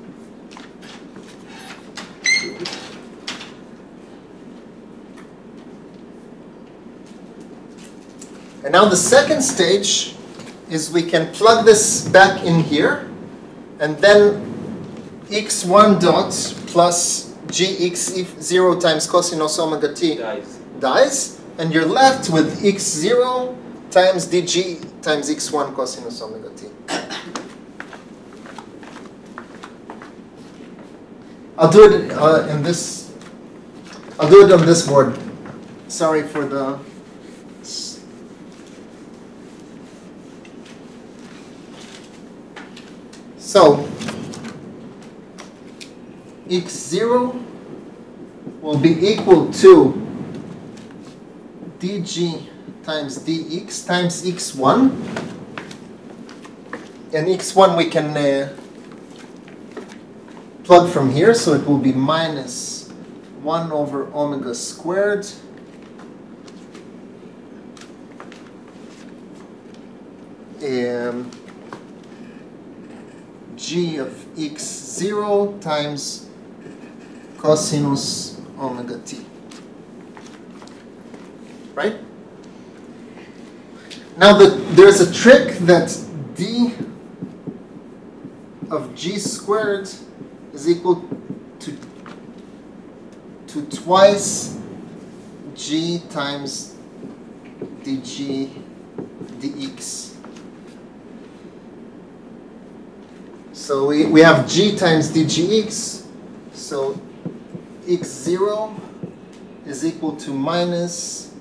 And now the second stage is we can plug this back in here and then x1 dot plus gx0 times cosinus omega t Guys, dies and you're left with x0 times dg times x1 cosinus omega t. I'll do it uh, in this, I'll do it on this board. Sorry for the So, x0 will be equal to dg times dx times x1. And x1 we can uh, plug from here, so it will be minus 1 over omega squared um, g of x0 times cosinus omega t. Right? Now the, there's a trick that d of g squared is equal to to twice g times dg dx. So we, we have g times dgx, so x0 is equal to minus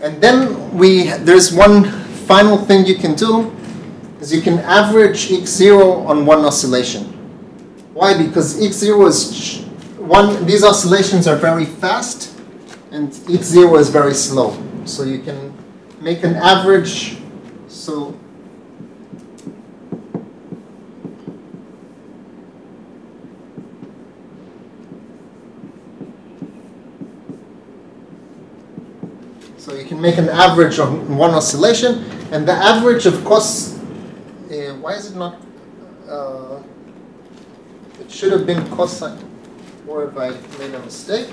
And then we there's one final thing you can do is you can average x0 on one oscillation. Why? Because x0 is one these oscillations are very fast and x0 is very slow. So you can make an average so So you can make an average on one oscillation, and the average of cos. Uh, why is it not? Uh, it should have been cosine. Or have I made a mistake?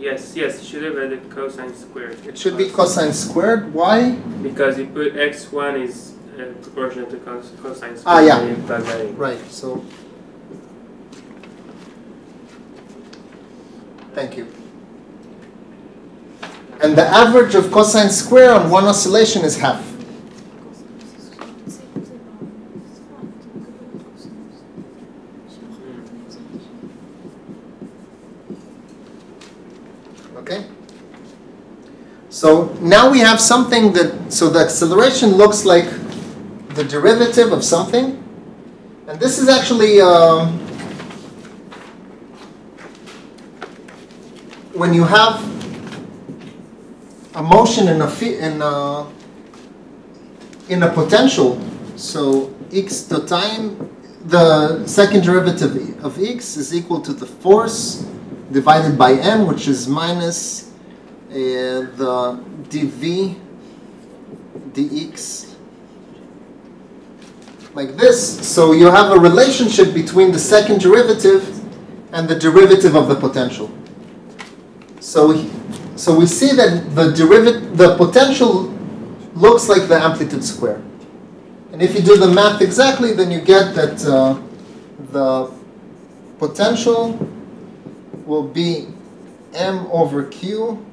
Yes, yes, it should have added cosine squared. It should be cosine squared. Why? Because you put x1 is uh, proportional to cos cosine squared. Ah, yeah. and you plug that in. Right. So. Thank you. And the average of cosine square on one oscillation is half. Okay? So now we have something that, so the acceleration looks like the derivative of something. And this is actually, um, when you have motion in a, fi- in a, in a potential, so x to time, the second derivative of x is equal to the force divided by m, which is minus uh, the dv dx like this. So you have a relationship between the second derivative and the derivative of the potential. So, so we see that the derivative, the potential looks like the amplitude square. And if you do the math exactly, then you get that uh, the potential will be m over q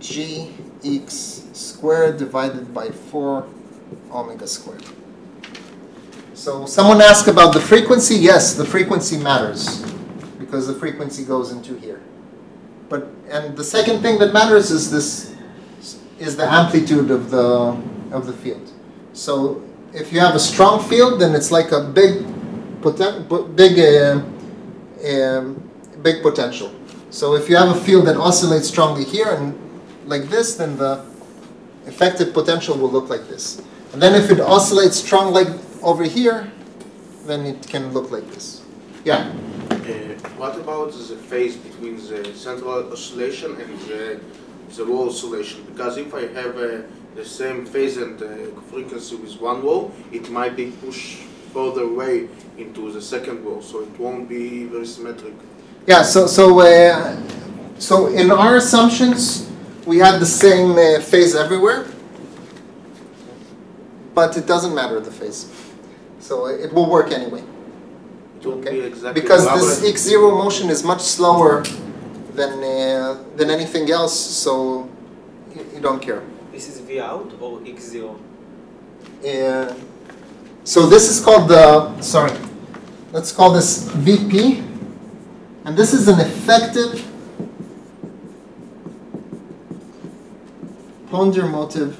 g x squared divided by 4 omega squared. So someone asked about the frequency. Yes, the frequency matters because the frequency goes into here. And the second thing that matters is this is the amplitude of the of the field. So if you have a strong field, then it's like a big big uh, um, big potential. So if you have a field that oscillates strongly here and like this, then the effective potential will look like this. And then if it oscillates strong like over here, then it can look like this. Yeah. Uh, what about the phase between the central oscillation and the, the wall oscillation? Because if I have uh, the same phase and uh, frequency with one wall, it might be pushed further away into the second wall, so it won't be very symmetric. Yeah, so so uh, so in our assumptions, we had the same uh, phase everywhere, but it doesn't matter the phase. So it will work anyway. Okay. exactly Because this x zero motion is much slower than uh, than anything else, so you, you don't care. This is V out or X zero? Uh, so this is called the sorry. Let's call this VP, and this is an effective ponderomotive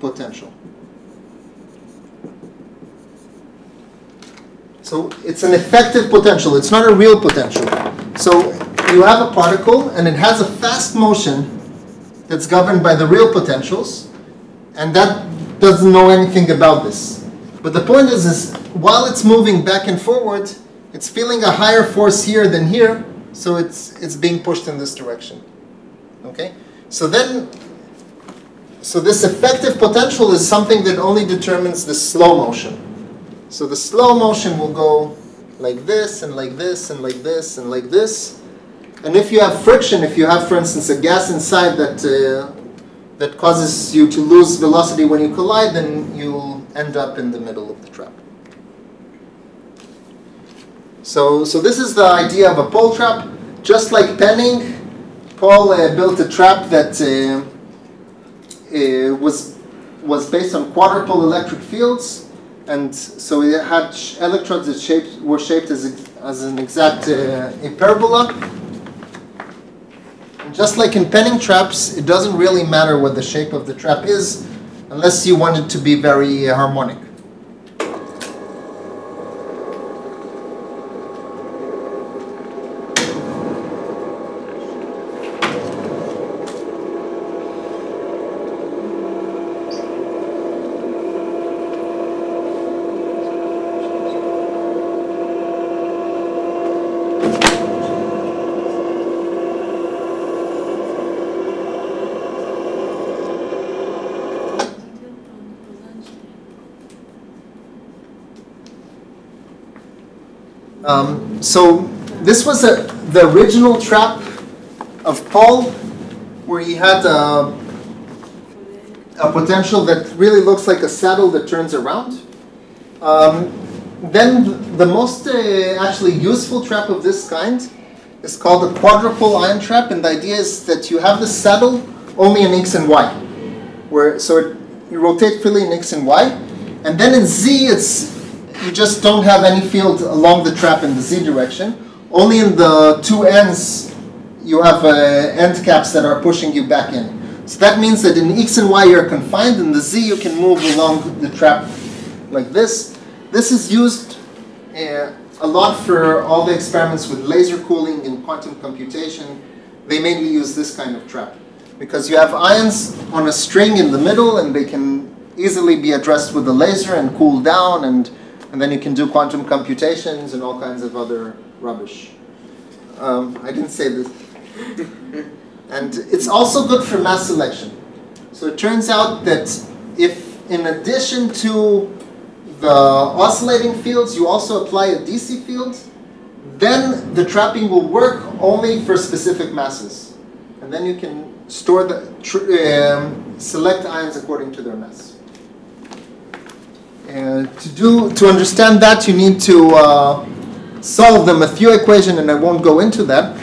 potential. So it's an effective potential. It's not a real potential. So you have a particle and it has a fast motion that's governed by the real potentials, and that doesn't know anything about this. But the point is, is while it's moving back and forward, it's feeling a higher force here than here, so it's it's being pushed in this direction. Okay? So then so this effective potential is something that only determines the slow motion. So the slow motion will go like this and like this and like this and like this. And if you have friction, if you have, for instance, a gas inside that uh, that causes you to lose velocity when you collide, then you'll end up in the middle of the trap. So, so this is the idea of a Paul trap. Just like Penning, Paul uh, built a trap that uh, uh, was was based on quadrupole electric fields, and so it had electrodes that shaped were shaped as ex- as an exact uh, a parabola. And just like in Penning traps, it doesn't really matter what the shape of the trap is, unless you want it to be very uh, harmonic. Um, so this was a, the original trap of Paul, where he had a, a potential that really looks like a saddle that turns around. Um, then the most uh, actually useful trap of this kind is called a quadrupole ion trap, and the idea is that you have the saddle only in x and y, where so it, you rotate freely in x and y, and then in z it's you just don't have any field along the trap in the z direction. Only in the two ends you have uh, end caps that are pushing you back in. So that means that in x and y you're confined, in the z you can move along the trap like this. This is used uh, a lot for all the experiments with laser cooling and quantum computation. They mainly use this kind of trap because you have ions on a string in the middle and they can easily be addressed with a laser and cool down and, and then you can do quantum computations and all kinds of other rubbish. Um, I didn't say this. and it's also good for mass selection. So it turns out that if in addition to the oscillating fields, you also apply a DC field, then the trapping will work only for specific masses. And then you can store the, um, select ions according to their mass. To do, to understand that, you need to uh, solve the Mathieu equation, and I won't go into that.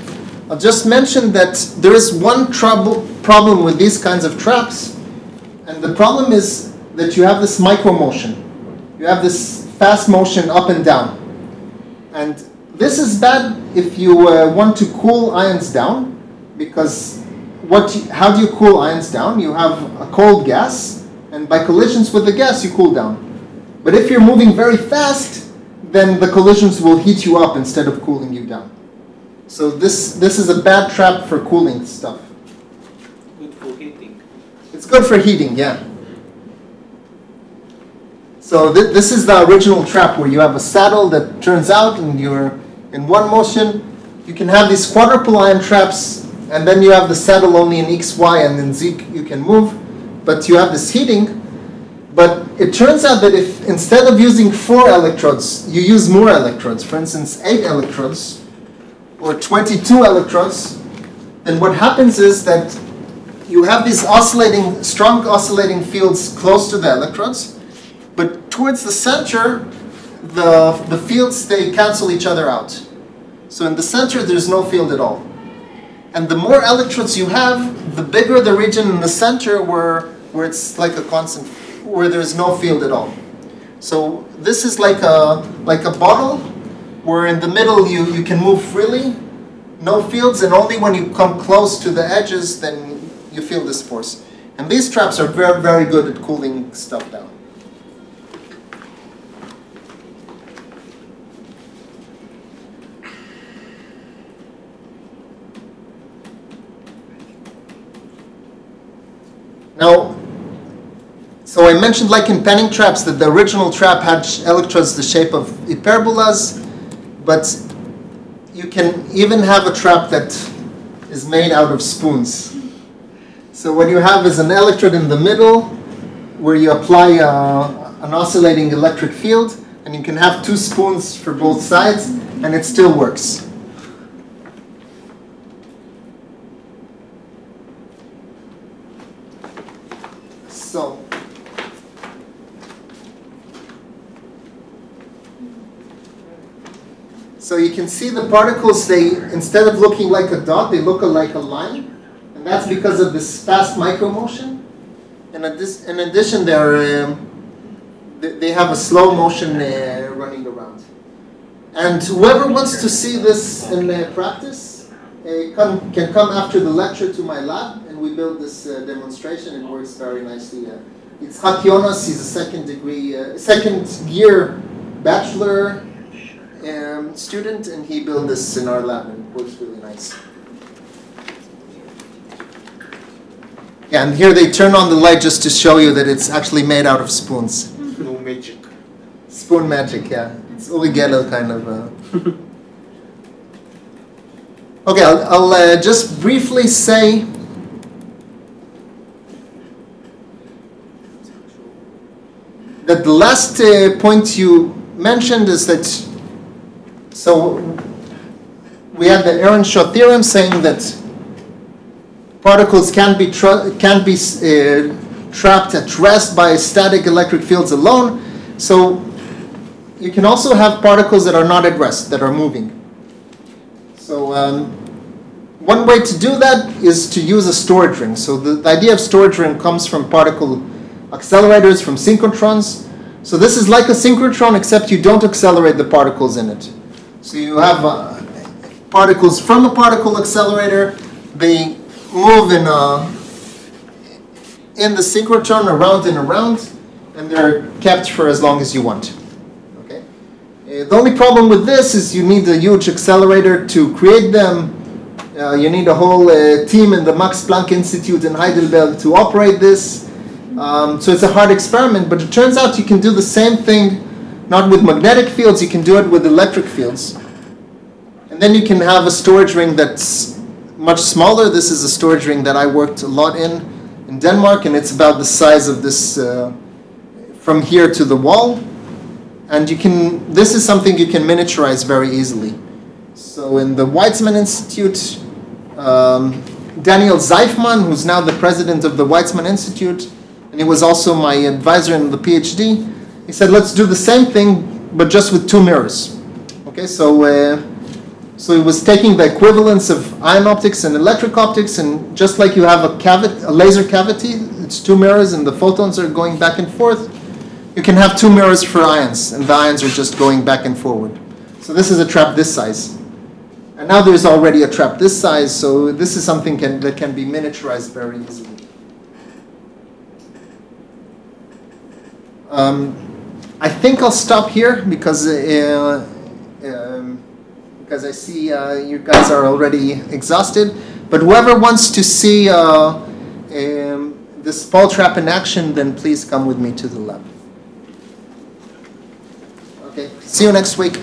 I'll just mention that there is one trouble, problem with these kinds of traps, and the problem is that you have this micro motion. You have this fast motion up and down. And this is bad if you uh, want to cool ions down, because what you, how do you cool ions down? You have a cold gas, and by collisions with the gas, you cool down. But if you're moving very fast, then the collisions will heat you up instead of cooling you down. So this, this is a bad trap for cooling stuff. Good for heating. It's good for heating, yeah. So th- this is the original trap where you have a saddle that turns out and you're in one motion. You can have these quadrupole ion traps and then you have the saddle only in x, y, and in z you can move. But you have this heating. But it turns out that if instead of using four electrodes, you use more electrodes, for instance, eight electrodes or 22 electrodes, then what happens is that you have these oscillating, strong oscillating fields close to the electrodes, but towards the center, the, the fields, they cancel each other out. So in the center, there's no field at all. And the more electrodes you have, the bigger the region in the center where, where it's like a constant, where there's no field at all. So this is like a, like a bottle where in the middle you, you can move freely, no fields, and only when you come close to the edges, then you feel this force. And these traps are very, very good at cooling stuff down. Now, I mentioned like in Penning traps that the original trap had electrodes the shape of hyperbolas, but you can even have a trap that is made out of spoons. So what you have is an electrode in the middle where you apply uh, an oscillating electric field and you can have two spoons for both sides and it still works. So You can see the particles, they, instead of looking like a dot, they look like a line. And that's because of this fast micromotion. And in, addition, they're, um, they, have a slow motion uh, running around. And whoever wants to see this in uh, practice uh, come, can come after the lecture to my lab, and we build this uh, demonstration. It works very nicely. It's Jonas, he's a second degree, uh, second year bachelor um, student, and he built this in our lab, and it works really nice. Yeah, and here they turn on the light just to show you that it's actually made out of spoons. No magic. Spoon magic, yeah. It's Uri kind of. Uh... Okay, I'll, I'll uh, just briefly say. That the last uh, point you mentioned is that so we had the Earnshaw theorem saying that particles can be can be uh, trapped at rest by static electric fields alone. So you can also have particles that are not at rest that are moving. So um, one way to do that is to use a storage ring. So the, the idea of storage ring comes from particle accelerators, from synchrotrons. So this is like a synchrotron, except you don't accelerate the particles in it. So you have uh, particles from a particle accelerator. They move in a, in the synchrotron around and around, and they're kept for as long as you want. Okay. Uh, the only problem with this is you need a huge accelerator to create them. Uh, you need a whole uh, team in the Max Planck Institute in Heidelberg to operate this. Um, so it's a hard experiment, but it turns out you can do the same thing, not with magnetic fields, you can do it with electric fields. And then you can have a storage ring that's much smaller. This is a storage ring that I worked a lot in in Denmark, and it's about the size of this uh, from here to the wall. And you can, this is something you can miniaturize very easily. So in the Weizmann Institute, um, Daniel Zajfman, who's now the president of the Weizmann Institute, and he was also my advisor in the PhD, he said, let's do the same thing, but just with two mirrors. Okay, so uh, so he was taking the equivalence of ion optics and electric optics, and just like you have a cavity, a laser cavity, it's two mirrors, and the photons are going back and forth. You can have two mirrors for ions, and the ions are just going back and forward. So this is a trap this size. And now there's already a trap this size, so this is something can, that can be miniaturized very easily. Um, I think I'll stop here because uh, um, because I see uh, you guys are already exhausted. But whoever wants to see uh, um, this Paul trap in action, then please come with me to the lab. Okay, see you next week.